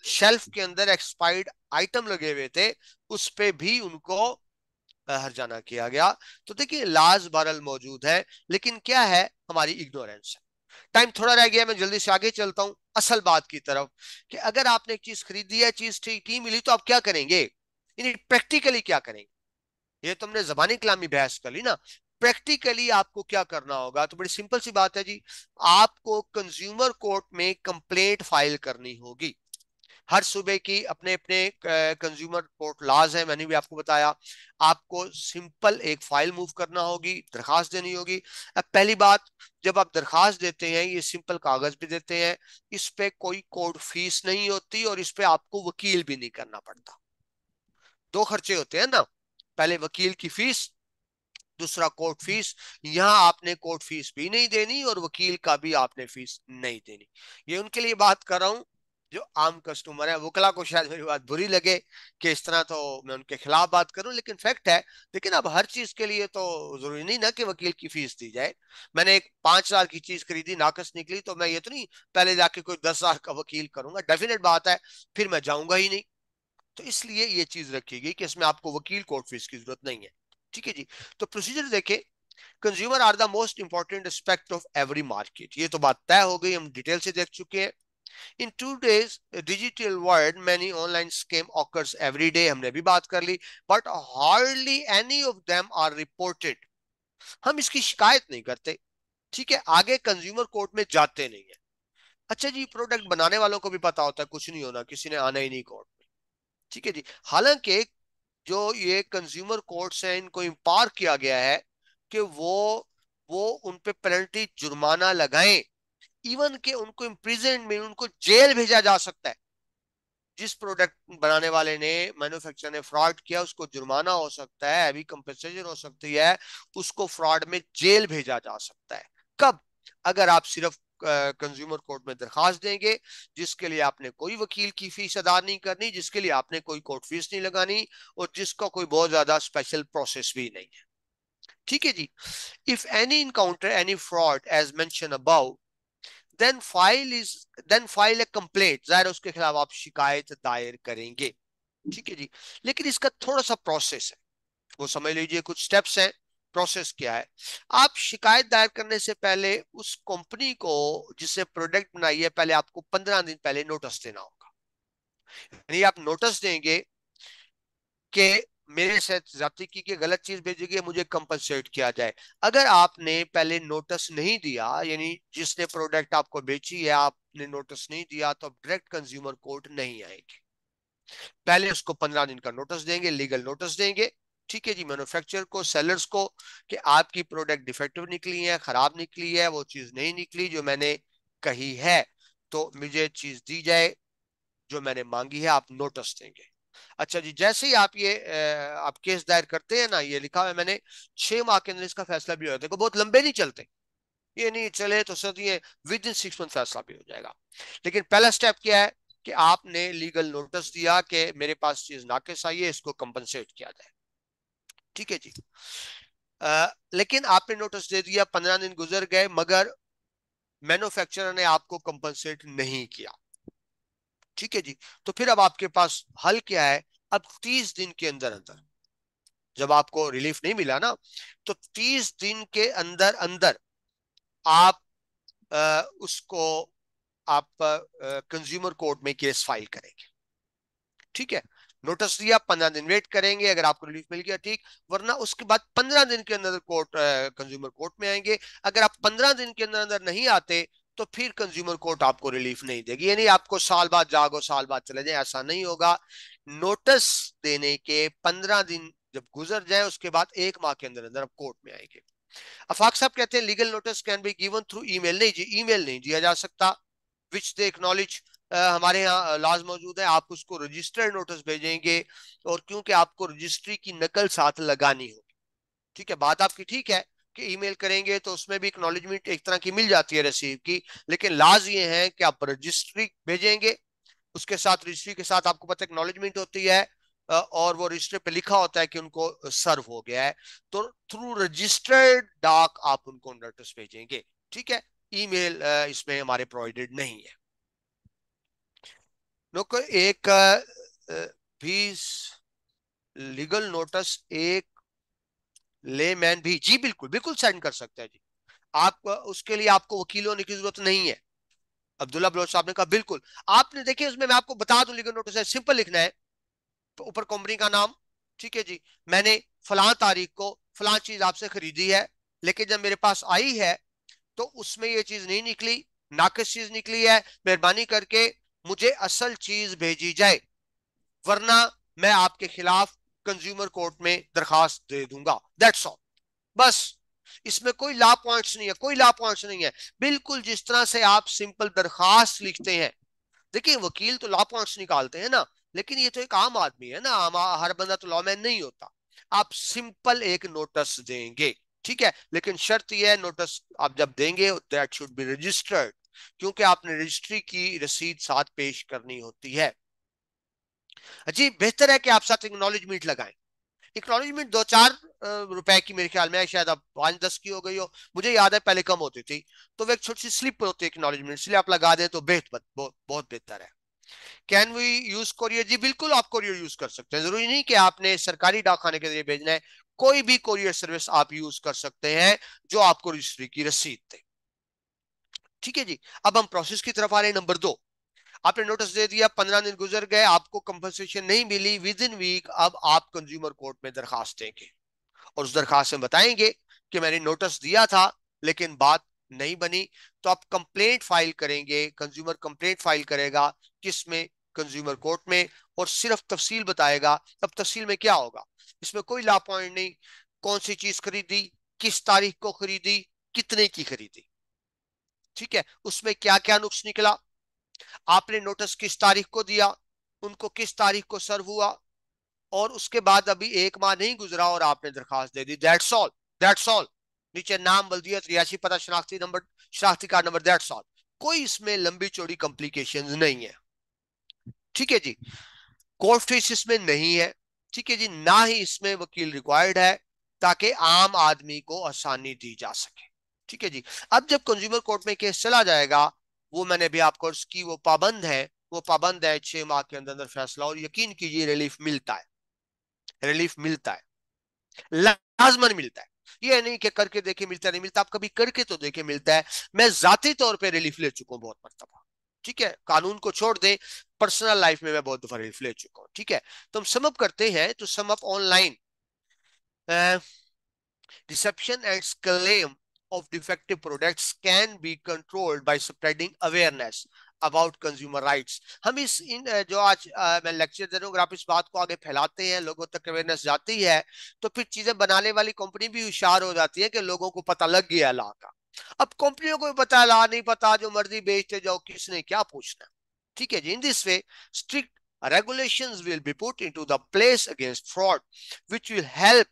शेल्फ के अंदर एक्सपायर्ड आइटम लगे हुए थे, उस पे भी उनको हरजाना किया गया। तो देखिए, लाज बरल मौजूद है, लेकिन क्या है, हमारी इग्नोरेंस है। टाइम थोड़ा रह गया, मैं जल्दी से आगे चलता हूँ, असल बात की तरफ़, कि अगर आपने एक चीज़ खरीदी है, चीज़ ठीक नहीं मिली तो आप क्या करेंगे? प्रैक्टिकली क्या करेंगे? ये तो हमने जबानी कलामी बहस कर ली ना। प्रैक्टिकली आपको क्या करना होगा? तो बड़ी सिंपल सी बात है जी। आपको कंज्यूमर कोर्ट में कंप्लेंट फ़ाइल करनी होगी। हर सूबे की अपने अपने कंज्यूमर कोर्ट लाज है, मैंने भी आपको बताया। आपको सिंपल एक फ़ाइल मूव करना होगी, दरखास्त देनी होगी। अब पहली बात, जब आप दरखास्त देते हैं, ये सिंपल कागज़ भी देते हैं, इस पे कोई कोर्ट फ़ीस नहीं होती और इस पे आपको वकील भी नहीं करना पड़ता। दो खर्चे होते हैं ना। पहले वकील की फ़ीस, दूसरा कोर्ट फ़ीस, यहाँ आपने कोर्ट फ़ीस भी नहीं देनी और वकील का भी आपने फ़ीस नहीं देनी। ये उनके लिए बात कर रहा हूँ, जो आम कस्टमर है, वकला को शायद मेरी बात बुरी लगे कि इस तरह तो मैं उनके खिलाफ बात करूँ, लेकिन फैक्ट है, लेकिन अब हर चीज़ के लिए तो ज़रूरी नहीं ना कि वकील की फ़ीस दी जाए। मैंने एक पाँच हज़ार की चीज़ खरीदी, नाकस निकली तो मैं ये तो नहीं, पहले जाके कोई दस हज़ार का वकील करूँगा, डेफिनेट बात है, फिर मैं जाऊँगा ही नहीं। तो इसलिए ये चीज़ रखी गई कि इसमें आपको वकील कोर्ट फ़ीस की ज़रूरत नहीं है। ठीक है जी? तो प्रोसीजर देखे consumer are the most important aspect of every market ये तो बात तय हो गई, हम डिटेल से देख चुके हैं। In today's digital world many online scam occurs every day हमने भी बात कर ली but hardly any of them are reported हम इसकी शिकायत नहीं करते, ठीक है? आगे कंज्यूमर कोर्ट में जाते नहीं है। अच्छा जी प्रोडक्ट बनाने वालों को भी पता होता है, कुछ नहीं होना, किसी ने आना ही नहीं कोर्ट ठीक है जी। हालाँकि जो ये कंज्यूमर कोर्ट्स हैं, इनको इम्पार किया गया है कि वो वो उन पे पेनल्टी जुर्माना लगाएँ। इवन के उनको इम्प्रिजन में, उनको जेल भेजा जा सकता है। जिस प्रोडक्ट बनाने वाले ने मैन्युफैक्चर ने फ्रॉड किया, उसको जुर्माना हो सकता है अभी कंपेंसेशन हो सकती है, उसको फ्रॉड में जेल भेजा जा सकता है। कब? अगर आप सिर्फ़ कंज्यूमर कोर्ट में दरखास्त देंगे, जिसके लिए आपने कोई वकील की फ़ीस अदा नहीं करनी, जिसके लिए आपने कोई कोर्ट फ़ीस नहीं लगानी और जिसका कोई बहुत ज़्यादा स्पेशल प्रोसेस भी नहीं है। ठीक है जी? If any encounter any fraud as mention about then file is then file a complaint ज़ाहिर उसके खिलाफ आप शिकायत दायर करेंगे। ठीक है जी? लेकिन इसका थोड़ा सा प्रोसेस है। वो समझ लीजिए कुछ स्टेप्स हैं। प्रोसेस क्या है। आप शिकायत दायर करने से पहले उस कंपनी को, जिससे प्रोडक्ट बनाई है, पहले आपको पंद्रह दिन पहले नोटिस देना होगा। यानी आप नोटिस देंगे कि मेरे साथ की के गलत चीज़ भेजेगी मुझे कंपनसेट किया जाए। अगर आपने पहले नोटिस नहीं दिया, यानी जिसने प्रोडक्ट आपको बेची है, आपने नोटिस नहीं दिया तो डायरेक्ट कंज्यूमर कोर्ट नहीं आएगी। पहले उसको पंद्रह दिन का नोटिस देंगे लीगल नोटिस देंगे ठीक है जी मैन्युफैक्चर को सेलर्स को कि आपकी प्रोडक्ट डिफेक्टिव निकली है, खराब निकली है, वो चीज़ नहीं निकली जो मैंने कही है तो मुझे चीज़ दी जाए, जो मैंने मांगी है, आप नोटिस देंगे। अच्छा जी, जैसे ही आप ये आप केस दायर करते हैं ना, ये लिखा हुआ है, मैंने छह माह के अंदर इसका फैसला भी हो जाता है बहुत लंबे नहीं चलते। ये नहीं चले तो सर ये विद इन सिक्स मंथ फैसला भी हो जाएगा। लेकिन पहला स्टेप क्या है कि आपने लीगल नोटिस दिया कि मेरे पास चीज़ नाकिस आई है, इसको कंपनसेट किया जाए। ठीक है जी। आ, लेकिन आपने नोटिस दे दिया पंद्रह दिन गुजर गए मगर मैन्युफैक्चरर ने आपको कंपनसेट नहीं किया। ठीक है जी तो फिर अब आपके पास हल क्या है? अब तीस दिन के अंदर अंदर जब आपको रिलीफ नहीं मिला ना तो तीस दिन के अंदर अंदर आप आ, उसको आप कंज्यूमर कोर्ट में केस फ़ाइल करेंगे। ठीक है नोटिस दिया, पंद्रह दिन वेट करेंगे, अगर आपको रिलीफ मिल गया, ठीक, वरना उसके बाद पंद्रह दिन के अंदर कोर्ट कंज्यूमर कोर्ट में आएँगे। अगर आप पंद्रह दिन के अंदर अंदर नहीं आते तो फिर कंज्यूमर कोर्ट आपको रिलीफ नहीं देगी। यानी आपको साल बाद जागो, साल बाद चले जाए, ऐसा नहीं होगा। नोटिस देने के पंद्रह दिन जब गुजर जाए, उसके बाद एक माह के अंदर अंदर आप कोर्ट में आएँगे। अफाक साहब कहते हैं legal notice can be given through email नहीं जी ईमेल नहीं दिया जा सकता। विच दे एक्नॉलेज हमारे यहाँ लाज मौजूद है, आप उसको रजिस्टर्ड नोटिस भेजेंगे और क्योंकि आपको रजिस्ट्री की नकल साथ लगानी होगी। ठीक है, बात आपकी ठीक है कि ईमेल करेंगे तो उसमें भी एक्नॉलेजमेंट एक तरह की मिल जाती है रिसीव की, लेकिन लाज ये है कि आप रजिस्ट्री भेजेंगे, उसके साथ रजिस्ट्री के साथ आपको पता एक्नॉलेजमेंट होती है और वो रजिस्टर पे लिखा होता है कि उनको सर्व हो गया है तो थ्रू रजिस्टर्ड डाक आप उनको नोटिस भेजेंगे। ठीक है, ईमेल इसमें हमारे प्रोवाइडेड नहीं है। नो एक भी लीगल नोटिस एक लेमैन भी, जी बिल्कुल बिल्कुल सेंड कर सकता है जी। आप उसके लिए आपको वकील होने की ज़रूरत नहीं है। अब्दुल्ला बलोच साहब ने कहा, बिल्कुल। आपने देखिए, उसमें मैं आपको बता दूँ लीगल नोटिस है सिंपल लिखना है। ऊपर कंपनी का नाम, ठीक है जी। मैंने फलां तारीख को फलां चीज़ आपसे खरीदी है, लेकिन जब मेरे पास आई है तो उसमें ये चीज़ नहीं निकली, नाकिस चीज़ निकली है, मेहरबानी करके मुझे असल चीज़ भेजी जाए, वरना मैं आपके खिलाफ कंज्यूमर कोर्ट में दरखास्त दे दूँगा। दैट्स ऑल बस, इसमें कोई ला पॉइंट्स नहीं है, कोई ला पॉइंट्स नहीं है। बिल्कुल जिस तरह से आप सिंपल दरखास्त लिखते हैं। देखिए, वकील तो ला पॉइंट्स निकालते हैं ना, लेकिन ये तो एक आम आदमी है ना, आम हर बंदा तो लॉमैन नहीं होता। आप सिंपल एक नोटिस देंगे, ठीक है? लेकिन शर्त यह है नोटिस आप जब देंगे दैट शुड बी रजिस्टर्ड क्योंकि आपने रजिस्ट्री की रसीद साथ पेश करनी होती है। जी बेहतर है कि आप साथ एक्नॉलेजमेंट लगाएँ। एक्नॉलेजमेंट दो चार रुपए की मेरे ख्याल में शायद अब पाँच दस की हो गई हो। मुझे याद है पहले कम होती थी तो वो एक छोटी सी स्लिप होती है एक्नॉलेजमेंट इसलिए आप लगा दें तो बेहतर बहुत, बहुत बेहतर है। कैन वी यूज़ कोरियर जी बिल्कुल आप कोरियर यूज़ कर सकते हैं। ज़रूरी नहीं कि आपने सरकारी डाकखाने के ज़रिए भेजना है कोई भी कोरियर सर्विस आप यूज़ कर सकते हैं जो आपको रजिस्ट्री की रसीद दे। ठीक है जी? अब हम प्रोसेस की तरफ़ आ रहे हैं नंबर दो। आपने नोटिस दे दिया, पंद्रह दिन गुजर गए, आपको कंपनसेशन नहीं मिली। विद इन वीक अब आप कंज्यूमर कोर्ट में दरखास्त देंगे। और उस दरखास्त में बताएँगे कि मैंने नोटिस दिया था, लेकिन बात नहीं बनी। तो आप कंप्लेंट फ़ाइल करेंगे कंज्यूमर कंप्लेंट फ़ाइल करेगा, किसमें? कंज्यूमर कोर्ट में। और सिर्फ़ तफसील बताएगा। अब तफसील में क्या होगा? इसमें कोई ला पॉइंट नहीं। कौन सी चीज़ खरीदी? किस तारीख को खरीदी? कितने की खरीदी? ठीक है? उसमें क्या क्या नुक्स निकला? आपने नोटिस किस तारीख को दिया? उनको किस तारीख को सर्व हुआ? और उसके बाद अभी एक माह नहीं गुजरा और आपने दरखास्त दे दी। दैट्स ऑल दैट्स ऑल नीचे नाम बल्दियत रियासी पता शनाख्ती नंबर, शनाख्ती कार्ड नंबर दैट्स ऑल कोई इसमें लंबी चौड़ी कॉम्प्लिकेशन नहीं है। ठीक है जी? कोर्ट फ़ीस इसमें नहीं है। ठीक है जी? ना ही इसमें वकील रिक्वायर्ड है ताकि आम आदमी को आसानी दी जा सके। ठीक है जी। अब जब कंज्यूमर कोर्ट में केस चला जाएगा, वो मैंने भी आपको की, वो पाबंद है, वो पाबंद है छह माह के अंदर अंदर फैसला और यकीन कीजिए रिलीफ मिलता है। रिलीफ मिलता है। लाजमन मिलता है। ये नहीं कि करके देखे मिलता नहीं मिलता, आप कभी करके तो देखे मिलता है। मैं जाती तौर पे रिलीफ ले चुका हूँ बहुत मरतबा। ठीक है? कानून को छोड़ दे पर्सनल लाइफ में मैं बहुत दफ़ा रिलीफ ले चुका हूँ। ठीक है? तो हम समअप करते हैं तो sum up online reception and claim of defective products can be controlled by spreading awareness about consumer rights हम इस इन जो आज मैं लेक्चर दे रहा हूँ आप इस बात को आगे फैलाते हैं, लोगों तक अवेयरनेस जाती है तो फिर चीज़ें बनाने वाली कंपनी भी होशियार हो जाती है कि लोगों को पता लग गया ला का। अब कंपनियों को भी पता ला नहीं पता, जो मर्ज़ी बेचते जाओ, किसने क्या पूछना ठीक है जी in this way strict regulations will be put into the place against fraud, which will help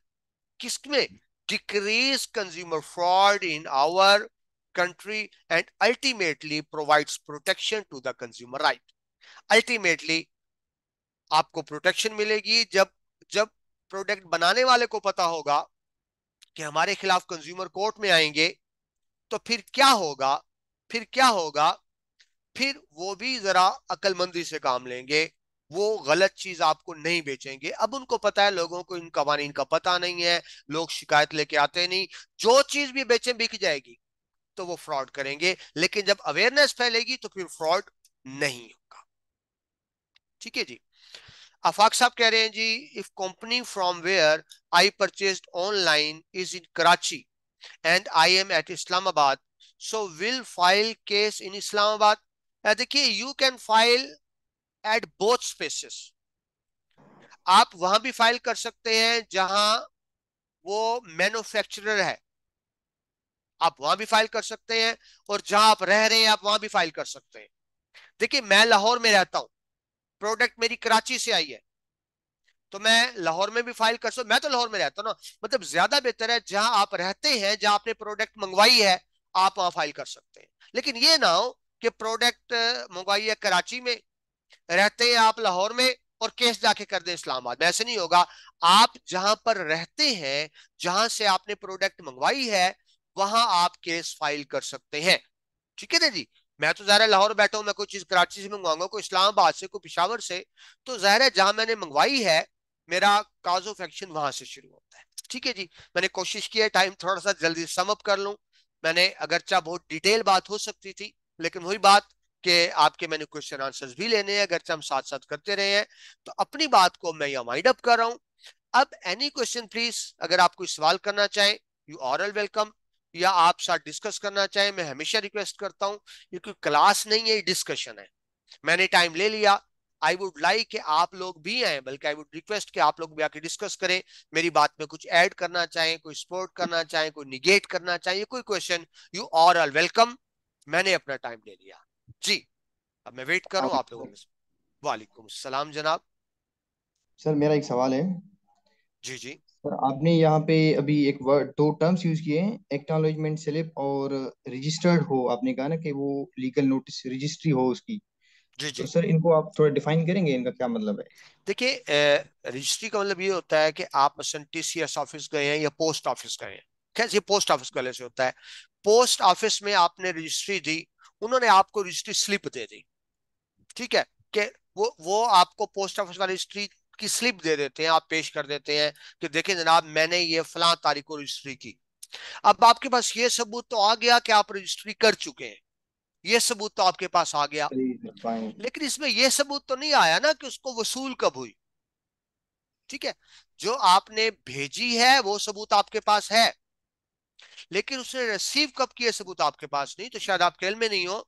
किसमें? Decrease consumer fraud in our country and ultimately provides protection to the consumer right. Ultimately आपको प्रोटेक्शन मिलेगी जब जब प्रोडक्ट बनाने वाले को पता होगा कि हमारे खिलाफ कंज्यूमर कोर्ट में आएँगे तो फिर क्या होगा फिर क्या होगा फिर वो भी जरा अकलमंदी से काम लेंगे वो गलत चीज़ आपको नहीं बेचेंगे। अब उनको पता है लोगों को इन कवानीन का पता नहीं है, लोग शिकायत लेके आते नहीं। जो चीज़ भी बेचे, बिक जाएगी तो वो फ्रॉड करेंगे। लेकिन जब अवेयरनेस फैलेगी तो फिर फ्रॉड नहीं होगा। ठीक है जी? अफाक साहब कह रहे हैं जी if company from where I purchase online is in Karachi and I am at Islamabad so will file case in Islamabad देखिए you can file at both spaces आप वहाँ भी फ़ाइल कर सकते हैं जहाँ वो मैन्युफैक्चरर है। आप वहाँ भी फ़ाइल कर सकते हैं और जहाँ आप रह रहे हैं, आप वहाँ भी फ़ाइल कर सकते हैं। देखिए, मैं लाहौर में रहता हूँ। प्रोडक्ट मेरी कराची से आई है। तो मैं लाहौर में भी फ़ाइल कर सकता मैं तो लाहौर में रहता हूँ ना। मतलब ज़्यादा बेहतर है जहाँ आप रहते हैं, जहाँ आपने प्रोडक्ट मंगवाई है, आप वहाँ फ़ाइल कर सकते हैं। लेकिन ये ना हो कि प्रोडक्ट मंगवाई है कराची में रहते हैं आप लाहौर में और केस जाके कर दे इस्लामाबाद में। ऐसे नहीं होगा। आप जहाँ पर रहते हैं, जहाँ से आपने प्रोडक्ट मंगवाई है, वहाँ आप केस फ़ाइल कर सकते हैं। ठीक है ना जी? मैं तो ज़ाहिर लाहौर बैठा हूँ, मैं कोई चीज़ कराची से मंगवाऊँगा, कोई इस्लामाबाद से, कोई पिशावर से। तो ज़ाहिर है जहाँ मैंने मंगवाई है, मेरा काज ऑफ़ एक्शन वहाँ से शुरू होता है। ठीक है जी? मैंने कोशिश की है टाइम थोड़ा सा जल्दी समअप कर लूँ। मैंने अगरचा बहुत डिटेल बात हो सकती थी, लेकिन वही बात कि आपके मैंने क्वेश्चन आंसर्स भी लेने हैं अगर हम साथ साथ करते रहे हैं। तो अपनी बात को मैं यहाँ माइंड अप कर रहा हूँ। अब एनी क्वेश्चन प्लीज़ अगर आप कोई सवाल करना चाहें यू ऑरल वेलकम या आप साथ डिस्कस करना चाहें, मैं हमेशा रिक्वेस्ट करता हूँ ये कोई क्लास नहीं है डिस्कशन है। मैंने टाइम ले लिया। आई वुड लाइक कि आप लोग भी आए, बल्कि आई वुड रिक्वेस्ट कि आप लोग भी आके डिस्कस करें। मेरी बात में कुछ ऐड करना चाहें, कोई सपोर्ट करना चाहें, कोई निगेट करना चाहें कोई क्वेश्चन यू ऑल वेलकम मैंने अपना टाइम ले लिया। जी अब मैं वेट कर रहा हूँ आप लोगों में वालेकुम सलाम जनाब। सर मेरा एक सवाल है। जी जी। सर आपने यहाँ पे अभी एक वर्ड दो टर्म्स यूज़ किए हैं एक्नॉलेजमेंट स्लिप और रजिस्टर्ड हो आपने कहा ना कि वो लीगल नोटिस रजिस्ट्री हो उसकी। जी जी। तो सर इनको आप थोड़ा डिफाइन करेंगे इनका क्या मतलब है? देखिए रजिस्ट्री का मतलब ये होता है कि आप मसलन टीसीएस ऑफ़िस गए हैं या पोस्ट ऑफ़िस गए हैं। खैर ये पोस्ट ऑफ़िस वाले से होता है। पोस्ट ऑफ़िस में आपने रजिस्ट्री दी उन्होंने आपको रजिस्ट्री स्लिप दे दी। ठीक है? कि वो वो आपको पोस्ट ऑफ़िस वाली रजिस्ट्री की स्लिप दे देते हैं आप पेश कर देते हैं कि देखिए जनाब मैंने ये फला तारीख को रजिस्ट्री की। अब आपके पास ये सबूत तो आ गया कि आप रजिस्ट्री कर चुके हैं। ये सबूत तो आपके पास आ गया। लेकिन इसमें यह सबूत तो नहीं आया ना कि उसको वसूल कब हुई। ठीक है? जो आपने भेजी है वो सबूत आपके पास है। लेकिन उसने रिसीव कब किया सबूत? आपके पास नहीं तो शायद आपके में नहीं हो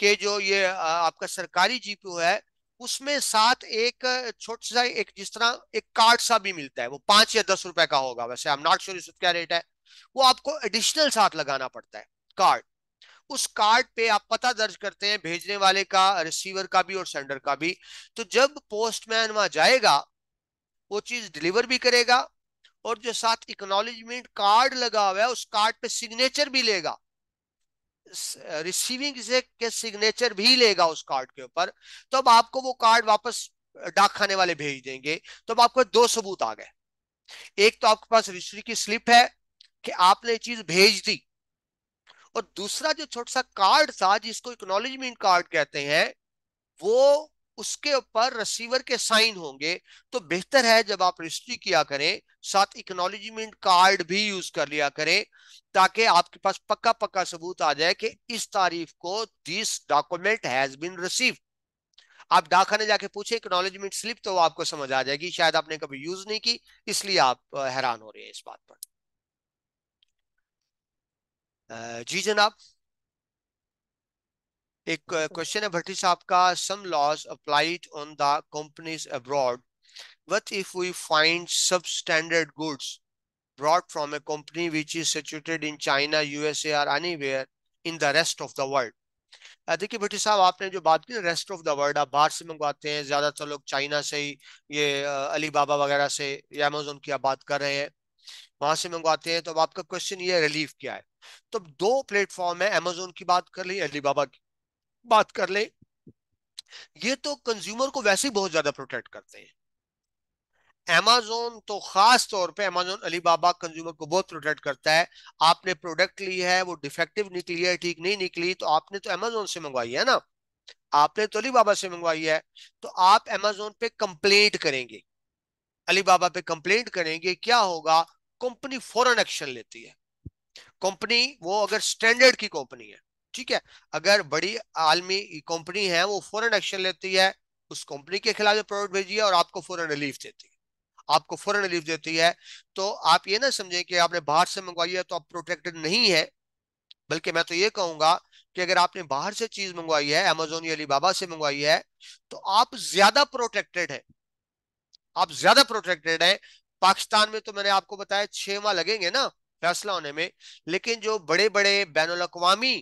कि जो ये आपका सरकारी जीपीओ है, उसमें साथ एक छोटा सा एक जिस तरह एक कार्ड सा भी मिलता है, वो पाँच या दस रुपए का होगा वैसे आई एम नॉट श्योर क्या रेट है। वो आपको एडिशनल साथ लगाना पड़ता है कार्ड उस कार्ड पे आप पता दर्ज करते हैं भेजने वाले का रिसीवर का भी और सेंडर का भी तो जब पोस्टमैन वहाँ जाएगा, वो चीज़ डिलीवर भी करेगा और जो साथ इकोनॉलेजमेंट कार्ड लगा हुआ है, उस कार्ड पे सिग्नेचर भी लेगा। रिसीविंग से के सिग्नेचर भी लेगा उस कार्ड के ऊपर। तो अब आपको वो कार्ड वापस डाक खाने वाले भेज देंगे। तो अब आपको दो सबूत आ गए। एक तो आपके पास रजिस्ट्री की स्लिप है कि आपने चीज़ भेज दी। और दूसरा जो छोटा सा कार्ड था, जिसको इकोनॉलेजमेंट कार्ड कहते हैं, वो उसके ऊपर रिसीवर के साइन होंगे तो बेहतर है जब आप रजिस्ट्री किया करें, साथ इकोनॉलेजमेंट कार्ड भी यूज़ कर लिया करें, ताकि आपके पास पक्का पक्का सबूत आ जाए कि इस तारीख को this document has been receive आप डाकखाने जाके पूछे इकोनॉलेजमेंट स्लिप तो आपको समझ आ जाएगी, शायद आपने कभी यूज़ नहीं की, इसलिए आप हैरान हो रहे हैं इस बात पर। जी जनाब। एक क्वेश्चन है भट्टी साहब का some laws applied on the companies abroad what if we find substandard goods brought from a company which is situated in China, USA or anywhere in the rest of the world? देखिए भट्टी साहब आपने जो बात की रेस्ट ऑफ़ द वर्ल्ड आप बाहर से मंगवाते हैं ज़्यादातर लोग चाइना से ही ये अली बाबा वगैरह से या अमेजोन की आप बात कर रहे हैं वहाँ से मंगवाते हैं तो अब आपका क्वेश्चन ये रिलीफ क्या है? तो दो प्लेटफॉर्म है अमेजोन की बात कर ली अलीबाबा की। बात कर ले, ये तो कंज्यूमर को वैसे ही बहुत ज़्यादा प्रोटेक्ट करते हैं। अमेजोन तो खास तौर पे अमेजोन अलीबाबा कंज्यूमर को बहुत प्रोटेक्ट करता है। आपने प्रोडक्ट ली है, वो डिफेक्टिव निकली है, ठीक नहीं निकली तो आपने तो अमेजोन से मंगवाई है ना? आपने तो अलीबाबा से मंगवाई है तो आप अमेजोन पे कंप्लेंट करेंगे। अलीबाबा पे कंप्लेंट करेंगे, क्या होगा? कंपनी फ़ौरन एक्शन लेती है। कंपनी वो अगर स्टैंडर्ड की कंपनी है ठीक है, अगर बड़ी आलमी कंपनी है, वो फ़ौरन एक्शन लेती है, उस कंपनी के खिलाफ प्रोडक्ट भेजी है और आपको फ़ौरन रिलीफ देती है। आपको फ़ौरन रिलीफ देती है तो आप ये ना समझें कि आपने बाहर से मंगवाई है तो आप प्रोटेक्टेड नहीं है। बल्कि मैं तो ये कहूँगा कि अगर आपने बाहर से चीज़ मंगवाई है अमेजोन या अलीबाबा से मंगवाई है तो आप ज़्यादा प्रोटेक्टेड है। आप ज़्यादा प्रोटेक्टेड है। पाकिस्तान में तो मैंने आपको बताया, छह माह लगेंगे ना फैसला होने में, लेकिन जो बड़े बड़े बैन अवी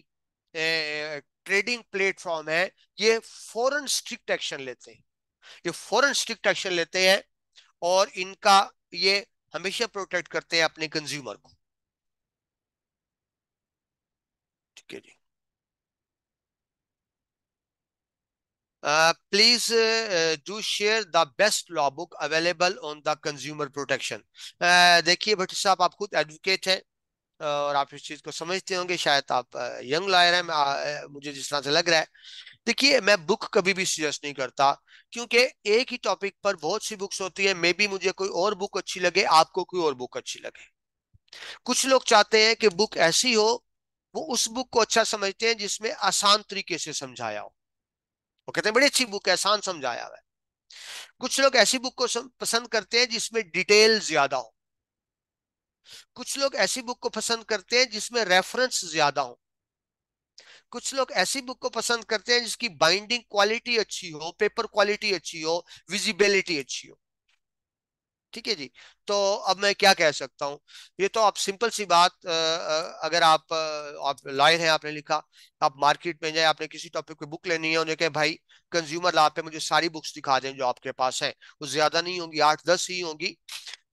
ट्रेडिंग प्लेटफॉर्म है, ये फॉरन स्ट्रिक्ट एक्शन लेते हैं। ये फॉरन स्ट्रिक्ट एक्शन लेते हैं और इनका ये हमेशा प्रोटेक्ट करते हैं अपने कंज्यूमर को। ठीक है जी। Please do share the best law book available on the consumer protection देखिए भट्टी साहब, आप खुद एडवोकेट हैं। और आप इस चीज़ को समझते होंगे, शायद आप यंग लायर हैं मुझे जिस तरह से लग रहा है। देखिए, मैं बुक कभी भी सजेस्ट नहीं करता, क्योंकि एक ही टॉपिक पर बहुत सी बुक्स होती है मे बी मुझे कोई और बुक अच्छी लगे, आपको कोई और बुक अच्छी लगे। कुछ लोग चाहते हैं कि बुक ऐसी हो, वो उस बुक को अच्छा समझते हैं जिसमें आसान तरीके से समझाया हो। वो कहते हैं, बड़ी अच्छी बुक है, आसान समझाया हुआ कुछ लोग ऐसी बुक को पसंद करते हैं जिसमें डिटेल ज़्यादा हो। कुछ लोग ऐसी बुक को पसंद करते हैं जिसमें रेफरेंस ज़्यादा हो। कुछ लोग ऐसी बुक को पसंद करते हैं जिसकी बाइंडिंग क्वालिटी अच्छी हो, पेपर क्वालिटी अच्छी हो, विजिबिलिटी अच्छी हो। ठीक है जी? तो अब मैं क्या कह सकता हूँ? ये तो आप सिंपल सी बात अगर आप आप लॉयर हैं, आपने लिखा, आप मार्केट में जाए, आपने किसी टॉपिक पे बुक लेनी है, उन्हें कहे, भाई, कंज्यूमर लॉ पे मुझे सारी बुक्स दिखा दें जो आपके पास हैं। वो ज़्यादा नहीं होंगी, आठ दस ही होंगी।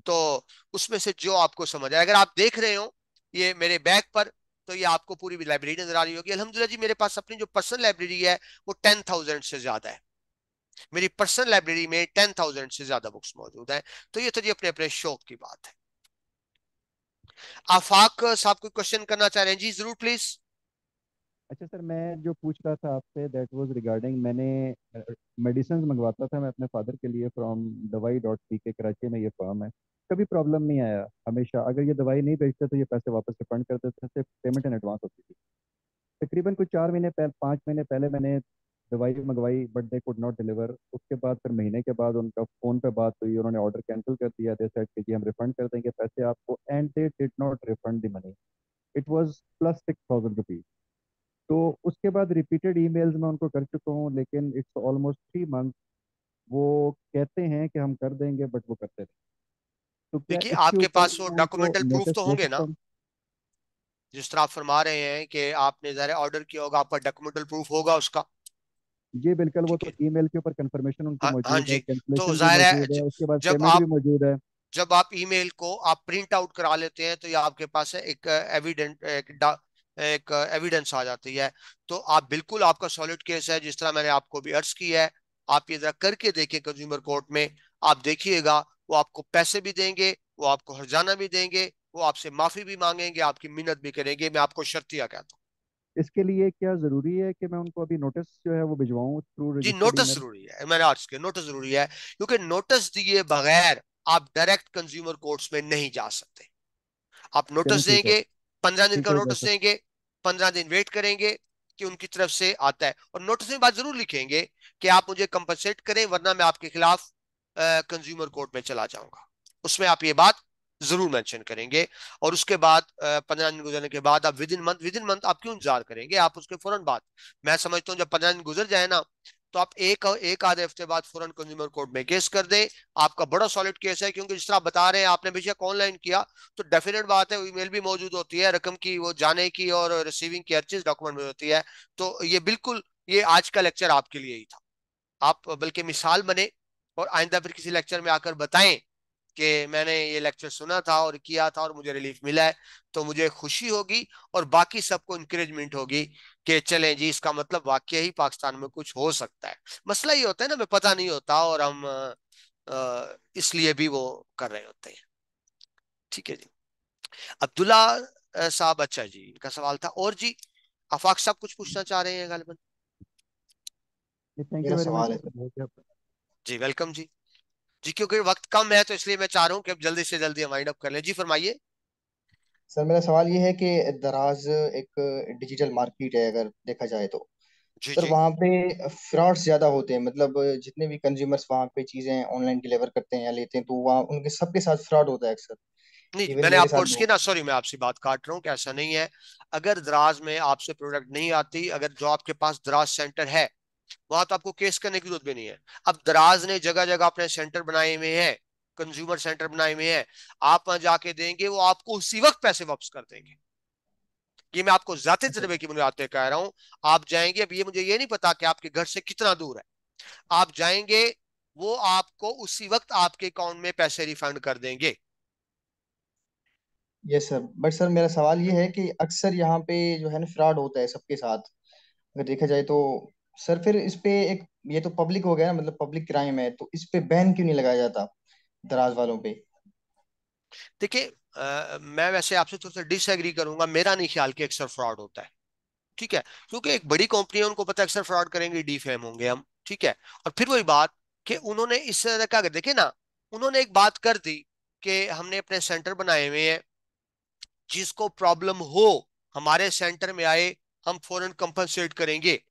तो उसमें से जो आपको समझ आए। अगर आप देख रहे हो ये मेरे बैग पर तो ये आपको पूरी लाइब्रेरी नज़र आ रही होगी। अलहमदुल्ला जी, मेरे पास अपनी जो पर्सनल लाइब्रेरी है, वो टेन थाउज़ेंड से ज़्यादा है। मेरी पर्सनल लाइब्रेरी में टेन थाउज़ेंड से ज़्यादा बुक्स मौजूद हैं। तो ये तो जी अपने अपने शौक की बात है। आफाक साहब कोई क्वेश्चन करना चाह रहे हैं? जी, ज़रूर प्लीज़ अच्छा सर, मैं जो पूछ रहा था आपसे दैट वाज रिगार्डिंग मैंने मेडिसिन मंगवाता था मैं अपने फादर के लिए फ्रॉम दवाई डॉट पी के कराची में ये फॉर्म है। कभी प्रॉब्लम नहीं आया, हमेशा। अगर ये दवाई नहीं बेचते तो ये पैसे वापस रिफंड करते थे पेमेंट इन एडवांस होती थी। तकरीबन कुछ चार महीने पहले पाँच महीने पहले मैंने दवाई मंगवाई but they could not deliver उसके बाद फिर महीने के बाद उनका फ़ोन पे बात हुई, उन्होंने ऑर्डर कैंसिल कर दिया। दे सेट कि हम रिफंड कर देंगे पैसे आपको and they did not refund the money it was plus six thousand rupees तो उसके बाद रिपीटेड ईमेल्स मैं उनको कर चुका हूँ लेकिन इट्स ऑलमोस्ट थ्री मंथ वो कहते हैं कि हम कर देंगे बट वो करते नहीं तो देखिए आपके पास वो डॉक्यूमेंटल प्रूफ तो होंगे ना। जिस तरह आप फरमा रहे हैं कि आपने जरा ऑर्डर किया होगा आपका डॉक्यूमेंटल प्रूफ होगा उसका। जी बिल्कुल वो तो ईमेल के ऊपर कंफर्मेशन उनकी हाँ, मौजूद हाँ है तो ज़ाहिर है उसके बाद जब आप भी मौजूद है। जब आप ईमेल को आप प्रिंट आउट करा लेते हैं तो ये आपके पास है एक एविडेंट एक एक एविडेंस आ जाती है। तो आप बिल्कुल आपका सॉलिड केस है जिस तरह मैंने आपको भी अर्ज़ किया है आप ये जरा करके देखिए कंज्यूमर कोर्ट में। आप देखिएगा वो आपको पैसे भी देंगे वो आपको हरजाना भी देंगे वो आपसे माफ़ी भी मांगेंगे आपकी मिन्नत भी करेंगे। मैं आपको शर्तिया कहता हूँ। इसके लिए क्या ज़रूरी है कि मैं उनको अभी नोटिस जो है वो भिजवाऊं थ्रू जी नोटिस ज़रूरी है। मैंने आज के नोटिस ज़रूरी है क्योंकि नोटिस दिए बगैर आप डायरेक्ट कंज्यूमर कोर्ट्स में नहीं जा सकते। आप नोटिस देंगे पंद्रह दिन का नोटिस देंगे पंद्रह दिन वेट करेंगे कि उनकी तरफ़ से आता है। और नोटिस में बात ज़रूर लिखेंगे कि आप मुझे कंपनसेट करें वरना मैं आपके खिलाफ कंज्यूमर कोर्ट में चला जाऊँगा। उसमें आप ये बात ज़रूर मेंशन करेंगे। और उसके बाद पंद्रह दिन गुजरने के बाद आप within month within month आप क्यों इंतज़ार करेंगे? आप उसके फ़ौरन बाद। मैं समझता हूँ जब पंद्रह दिन गुजर जाए ना तो आप एक एक आधे हफ़्ते बाद फ़ौरन कंज्यूमर कोर्ट में केस कर दें। आपका बड़ा सॉलिड केस है, क्योंकि जिस तरह बता रहे हैं, आपने बेशक ऑनलाइन किया तो डेफिनेट बात है ईमेल भी मौजूद होती है, रकम की, वो जाने की और रिसीविंग की, हर चीज़ डॉक्यूमेंट में होती है। तो ये बिल्कुल, ये आज का लेक्चर आपके लिए ही था। आप बल्कि मिसाल बने और आइंदा फिर किसी लेक्चर में आकर बताएँ कि मैंने ये लेक्चर सुना था और किया था और मुझे रिलीफ मिला है तो मुझे खुशी होगी और बाकी सबको इंकरेजमेंट होगी कि चलें जी इसका मतलब वाक्य ही पाकिस्तान में कुछ हो सकता है। मसला ये होता है ना हमें पता नहीं होता और हम इसलिए भी वो कर रहे होते हैं। ठीक है जी। अब्दुल्ला साहब अच्छा जी इनका सवाल था। और जी आफाक साहब कुछ पूछना चाह रहे हैं गालिबन जी वेलकम जी जी। क्योंकि वक्त कम है तो इसलिए मैं चाह रहा हूँ कि अब जल्दी से जल्दी वाइंड अप कर लें। जी फरमाइए। सर मेरा सवाल ये है कि दराज एक डिजिटल मार्केट है अगर देखा जाए तो। जी सर जी। वहाँ पे फ्रॉड्स ज़्यादा होते हैं मतलब जितने भी कंज्यूमर्स वहाँ पे चीज़ें ऑनलाइन डिलीवर करते हैं या लेते हैं तो वहाँ उनके सबके साथ फ्रॉड होता है अक्सर। नहीं इवन मैंने मेरे आपको साथ भी किया ना सॉरी मैं आपसे बात काट रहा हूँ कि ऐसा नहीं है। अगर दराज में आपसे प्रोडक्ट नहीं आती अगर जो आपके पास दराज सेंटर है वहाँ तो आपको केस करने की ज़रूरत भी नहीं है। अब दराज ने जगह जगह अपने सेंटर बनाए हुए हैं कंज्यूमर सेंटर बनाए हुए हैं आप वहाँ जाके देंगे वो आपको उसी वक्त पैसे वापस कर देंगे। ये मैं आपको जाते अच्छा। तजर्बे की बुनियाद पे कह रहा हूँ आप जाएँगे अब ये मुझे ये नहीं पता कि आपके घर से कितना दूर है। आप जाएँगे वो आपको उसी वक्त आपके अकाउंट में पैसे रिफंड कर देंगे। यस सर बट सर मेरा सवाल ये है कि अक्सर यहाँ पे जो है ना फ्रॉड होता है सबके साथ। अगर देखा जाए तो सर फिर इस पे एक ये तो पब्लिक हो गया ना मतलब पब्लिक क्राइम है तो इस पे बैन क्यों नहीं लगाया जाता? दराज वालों पे। देखिए मैं वैसे आपसे थोड़ा सा डिसएग्री करूँगा। मेरा नहीं ख्याल कि अक्सर फ्रॉड होता है। ठीक है? क्योंकि एक बड़ी कंपनी है, उनको पता है अक्सर फ्रॉड करेंगे डी फेम होंगे हम। ठीक है? और फिर वही बात कि उन्होंने इस तरह का देखे ना, उन्होंने एक बात कर दी कि हमने अपने सेंटर बनाए हुए हैं। जिसको प्रॉब्लम हो, हमारे सेंटर में आए, हम फ़ौरन कंपनसेट करेंगे।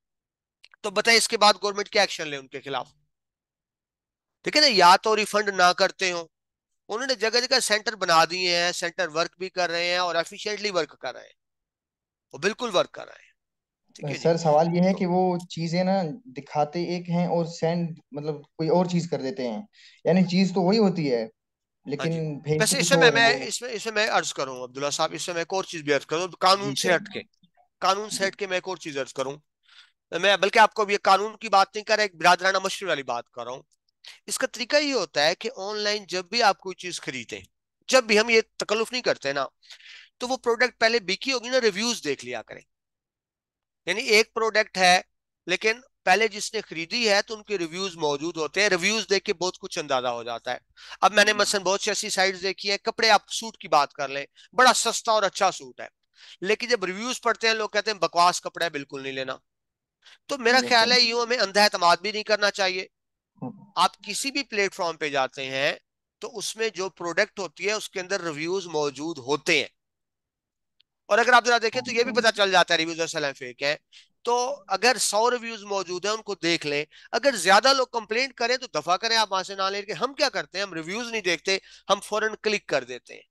तो बताए इसके बाद गवर्नमेंट क्या एक्शन ले उनके खिलाफ? ठीक है ना या तो रिफंड ना करते हो। उन्होंने जगह जगह सेंटर बना दिए हैं सेंटर वर्क भी कर रहे हैं और एफिशिएंटली वर्क कर रहे हैं। वो बिल्कुल वर्क कर रहे हैं। सर सवाल ये है तो कि वो चीज़ें ना दिखाते एक हैं और सेंड मतलब कोई और चीज़ कर देते हैं। यानी चीज़ तो वही होती है हाँ लेकिन वैसे इसमें मैं मैं इसमें इसमें मैं अर्ज़ करूँ अब्दुल्ला साहब इसमें मैं एक और चीज़ भी अर्ज़ करूँ कानून से सर हट के। कानून से जी। हट के मैं एक और चीज़ अर्ज़ करूँ। मैं बल्कि आपको ये कानून की बात नहीं कर रहा एक बिरादराना मशहूर वाली बात कर रहा हूँ। इसका तरीका ये होता है कि ऑनलाइन जब भी आप कोई चीज़ खरीदें जब भी हम ये तकल्लुफ नहीं करते ना तो वो प्रोडक्ट पहले बिकी होगी ना रिव्यूज़ देख लिया करें। यानी एक प्रोडक्ट है लेकिन पहले जिसने खरीदी है तो उनके रिव्यूज़ मौजूद होते हैं। रिव्यूज़ देख के बहुत कुछ अंदाज़ा हो जाता है। अब मैंने मसलन बहुत सी ऐसी साइट्स देखी है कपड़े आप सूट की बात कर लें बड़ा सस्ता और अच्छा सूट है। लेकिन जब रिव्यूज़ पढ़ते हैं लोग कहते हैं बकवास कपड़ा है बिल्कुल नहीं लेना। तो मेरा ख्याल है यूँ हमें अंधा एतमाद भी नहीं करना चाहिए। आप किसी भी प्लेटफॉर्म पे जाते हैं तो उसमें जो प्रोडक्ट होती है, उसके अंदर रिव्यूज़ मौजूद होते हैं। और अगर आप जरा देखें तो ये भी पता चल जाता है, रिव्यूज़ असल फेक है। तो अगर सौ रिव्यूज़ मौजूद है, उनको देख लें। अगर ज़्यादा लोग कंप्लेंट करें तो दफ़ा करें आप वहाँ से ना लेके हम क्या करते हैं? हम रिव्यूज़ नहीं देखते, हम फ़ौरन क्लिक कर देते हैं।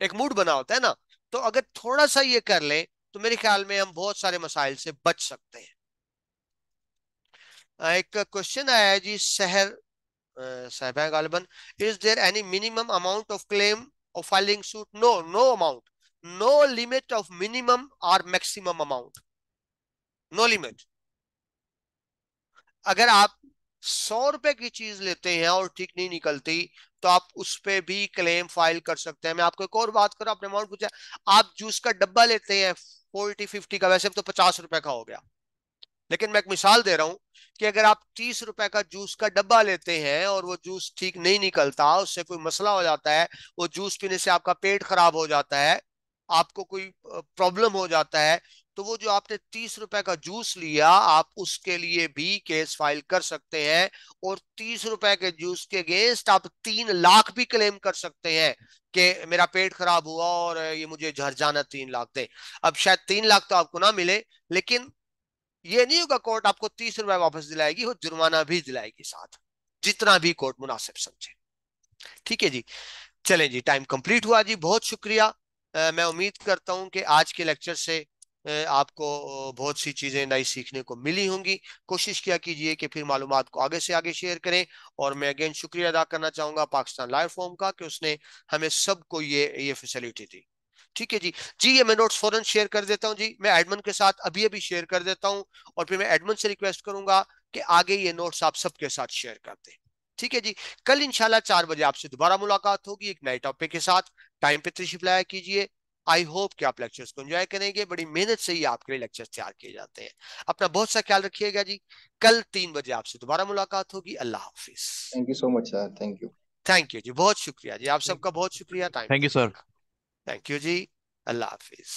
एक मूड बना होता है ना? तो अगर थोड़ा सा ये कर लें तो मेरे ख्याल में हम बहुत सारे मसाइल से बच सकते हैं। एक क्वेश्चन आया है जी, शहर साहब गालिबन is there any minimum amount of claim of filing suit no no amount no limit of minimum और मैक्सिमम अमाउंट नो लिमिट अगर आप सौ रुपए की चीज़ लेते हैं और ठीक नहीं निकलती तो आप उस पर भी क्लेम फ़ाइल कर सकते हैं। मैं आपको एक और बात करूँ, आपने अमाउंट पूछा, आप जूस का डब्बा लेते हैं फोर्टी फिफ्टी का, वैसे तो पचास रुपए का हो गया। लेकिन मैं एक मिसाल दे रहा हूँ कि अगर आप तीस रुपए का जूस का डब्बा लेते हैं और वो जूस ठीक नहीं निकलता, उससे कोई मसला हो जाता है, वो जूस पीने से आपका पेट खराब हो जाता है, आपको कोई प्रॉब्लम हो जाता है तो वो जो आपने तीस रुपए का जूस लिया, आप उसके लिए भी केस फ़ाइल कर सकते हैं और तीस रुपए के जूस के अगेंस्ट आप तीन लाख भी क्लेम कर सकते हैं कि मेरा पेट खराब हुआ और ये मुझे झर जाना तीन लाख दे। अब शायद तीन लाख तो आपको ना मिले, लेकिन ये नहीं होगा कोर्ट आपको तीस रुपए वापस दिलाएगी वो जुर्माना भी दिलाएगी साथ जितना भी कोर्ट मुनासिब समझे। ठीक है जी? चलें जी टाइम कंप्लीट हुआ जी बहुत शुक्रिया। आ, मैं उम्मीद करता हूँ कि आज के लेक्चर से आपको बहुत सी चीज़ें नई सीखने को मिली होंगी। कोशिश किया कीजिए कि फिर मालूम को आगे से आगे शेयर करें। और मैं अगेन शुक्रिया अदा करना चाहूँगा पाकिस्तान लाइव फॉर्म का कि उसने हमें सबको ये ये फैसिलिटी दी। ठीक है जी। जी ये मैं नोट्स फ़ौरन शेयर कर देता हूँ जी। मैं एडमन के साथ अभी अभी शेयर कर देता हूँ और फिर मैं एडमन से रिक्वेस्ट करूँगा कि आगे ये नोट्स आप सबके साथ शेयर कर दें। ठीक है जी। कल इंशाल्लाह चार बजे आपसे दोबारा मुलाकात होगी एक नए टॉपिक के साथ। टाइम पे तशरीफ़ लाया कीजिए। आई होप कि आप लेक्चर्स को एंजॉय करेंगे। बड़ी मेहनत से ही आपके लिए लेक्चर्स तैयार किए जाते हैं। अपना बहुत सा ख्याल रखिएगा जी। कल तीन बजे आपसे दोबारा मुलाकात होगी। अल्लाह हाफिज। Thank you so much sir thank you thank you जी। बहुत शुक्रिया जी। आप सबका बहुत शुक्रिया। Thank you sir thank you जी अल्लाह हाफिज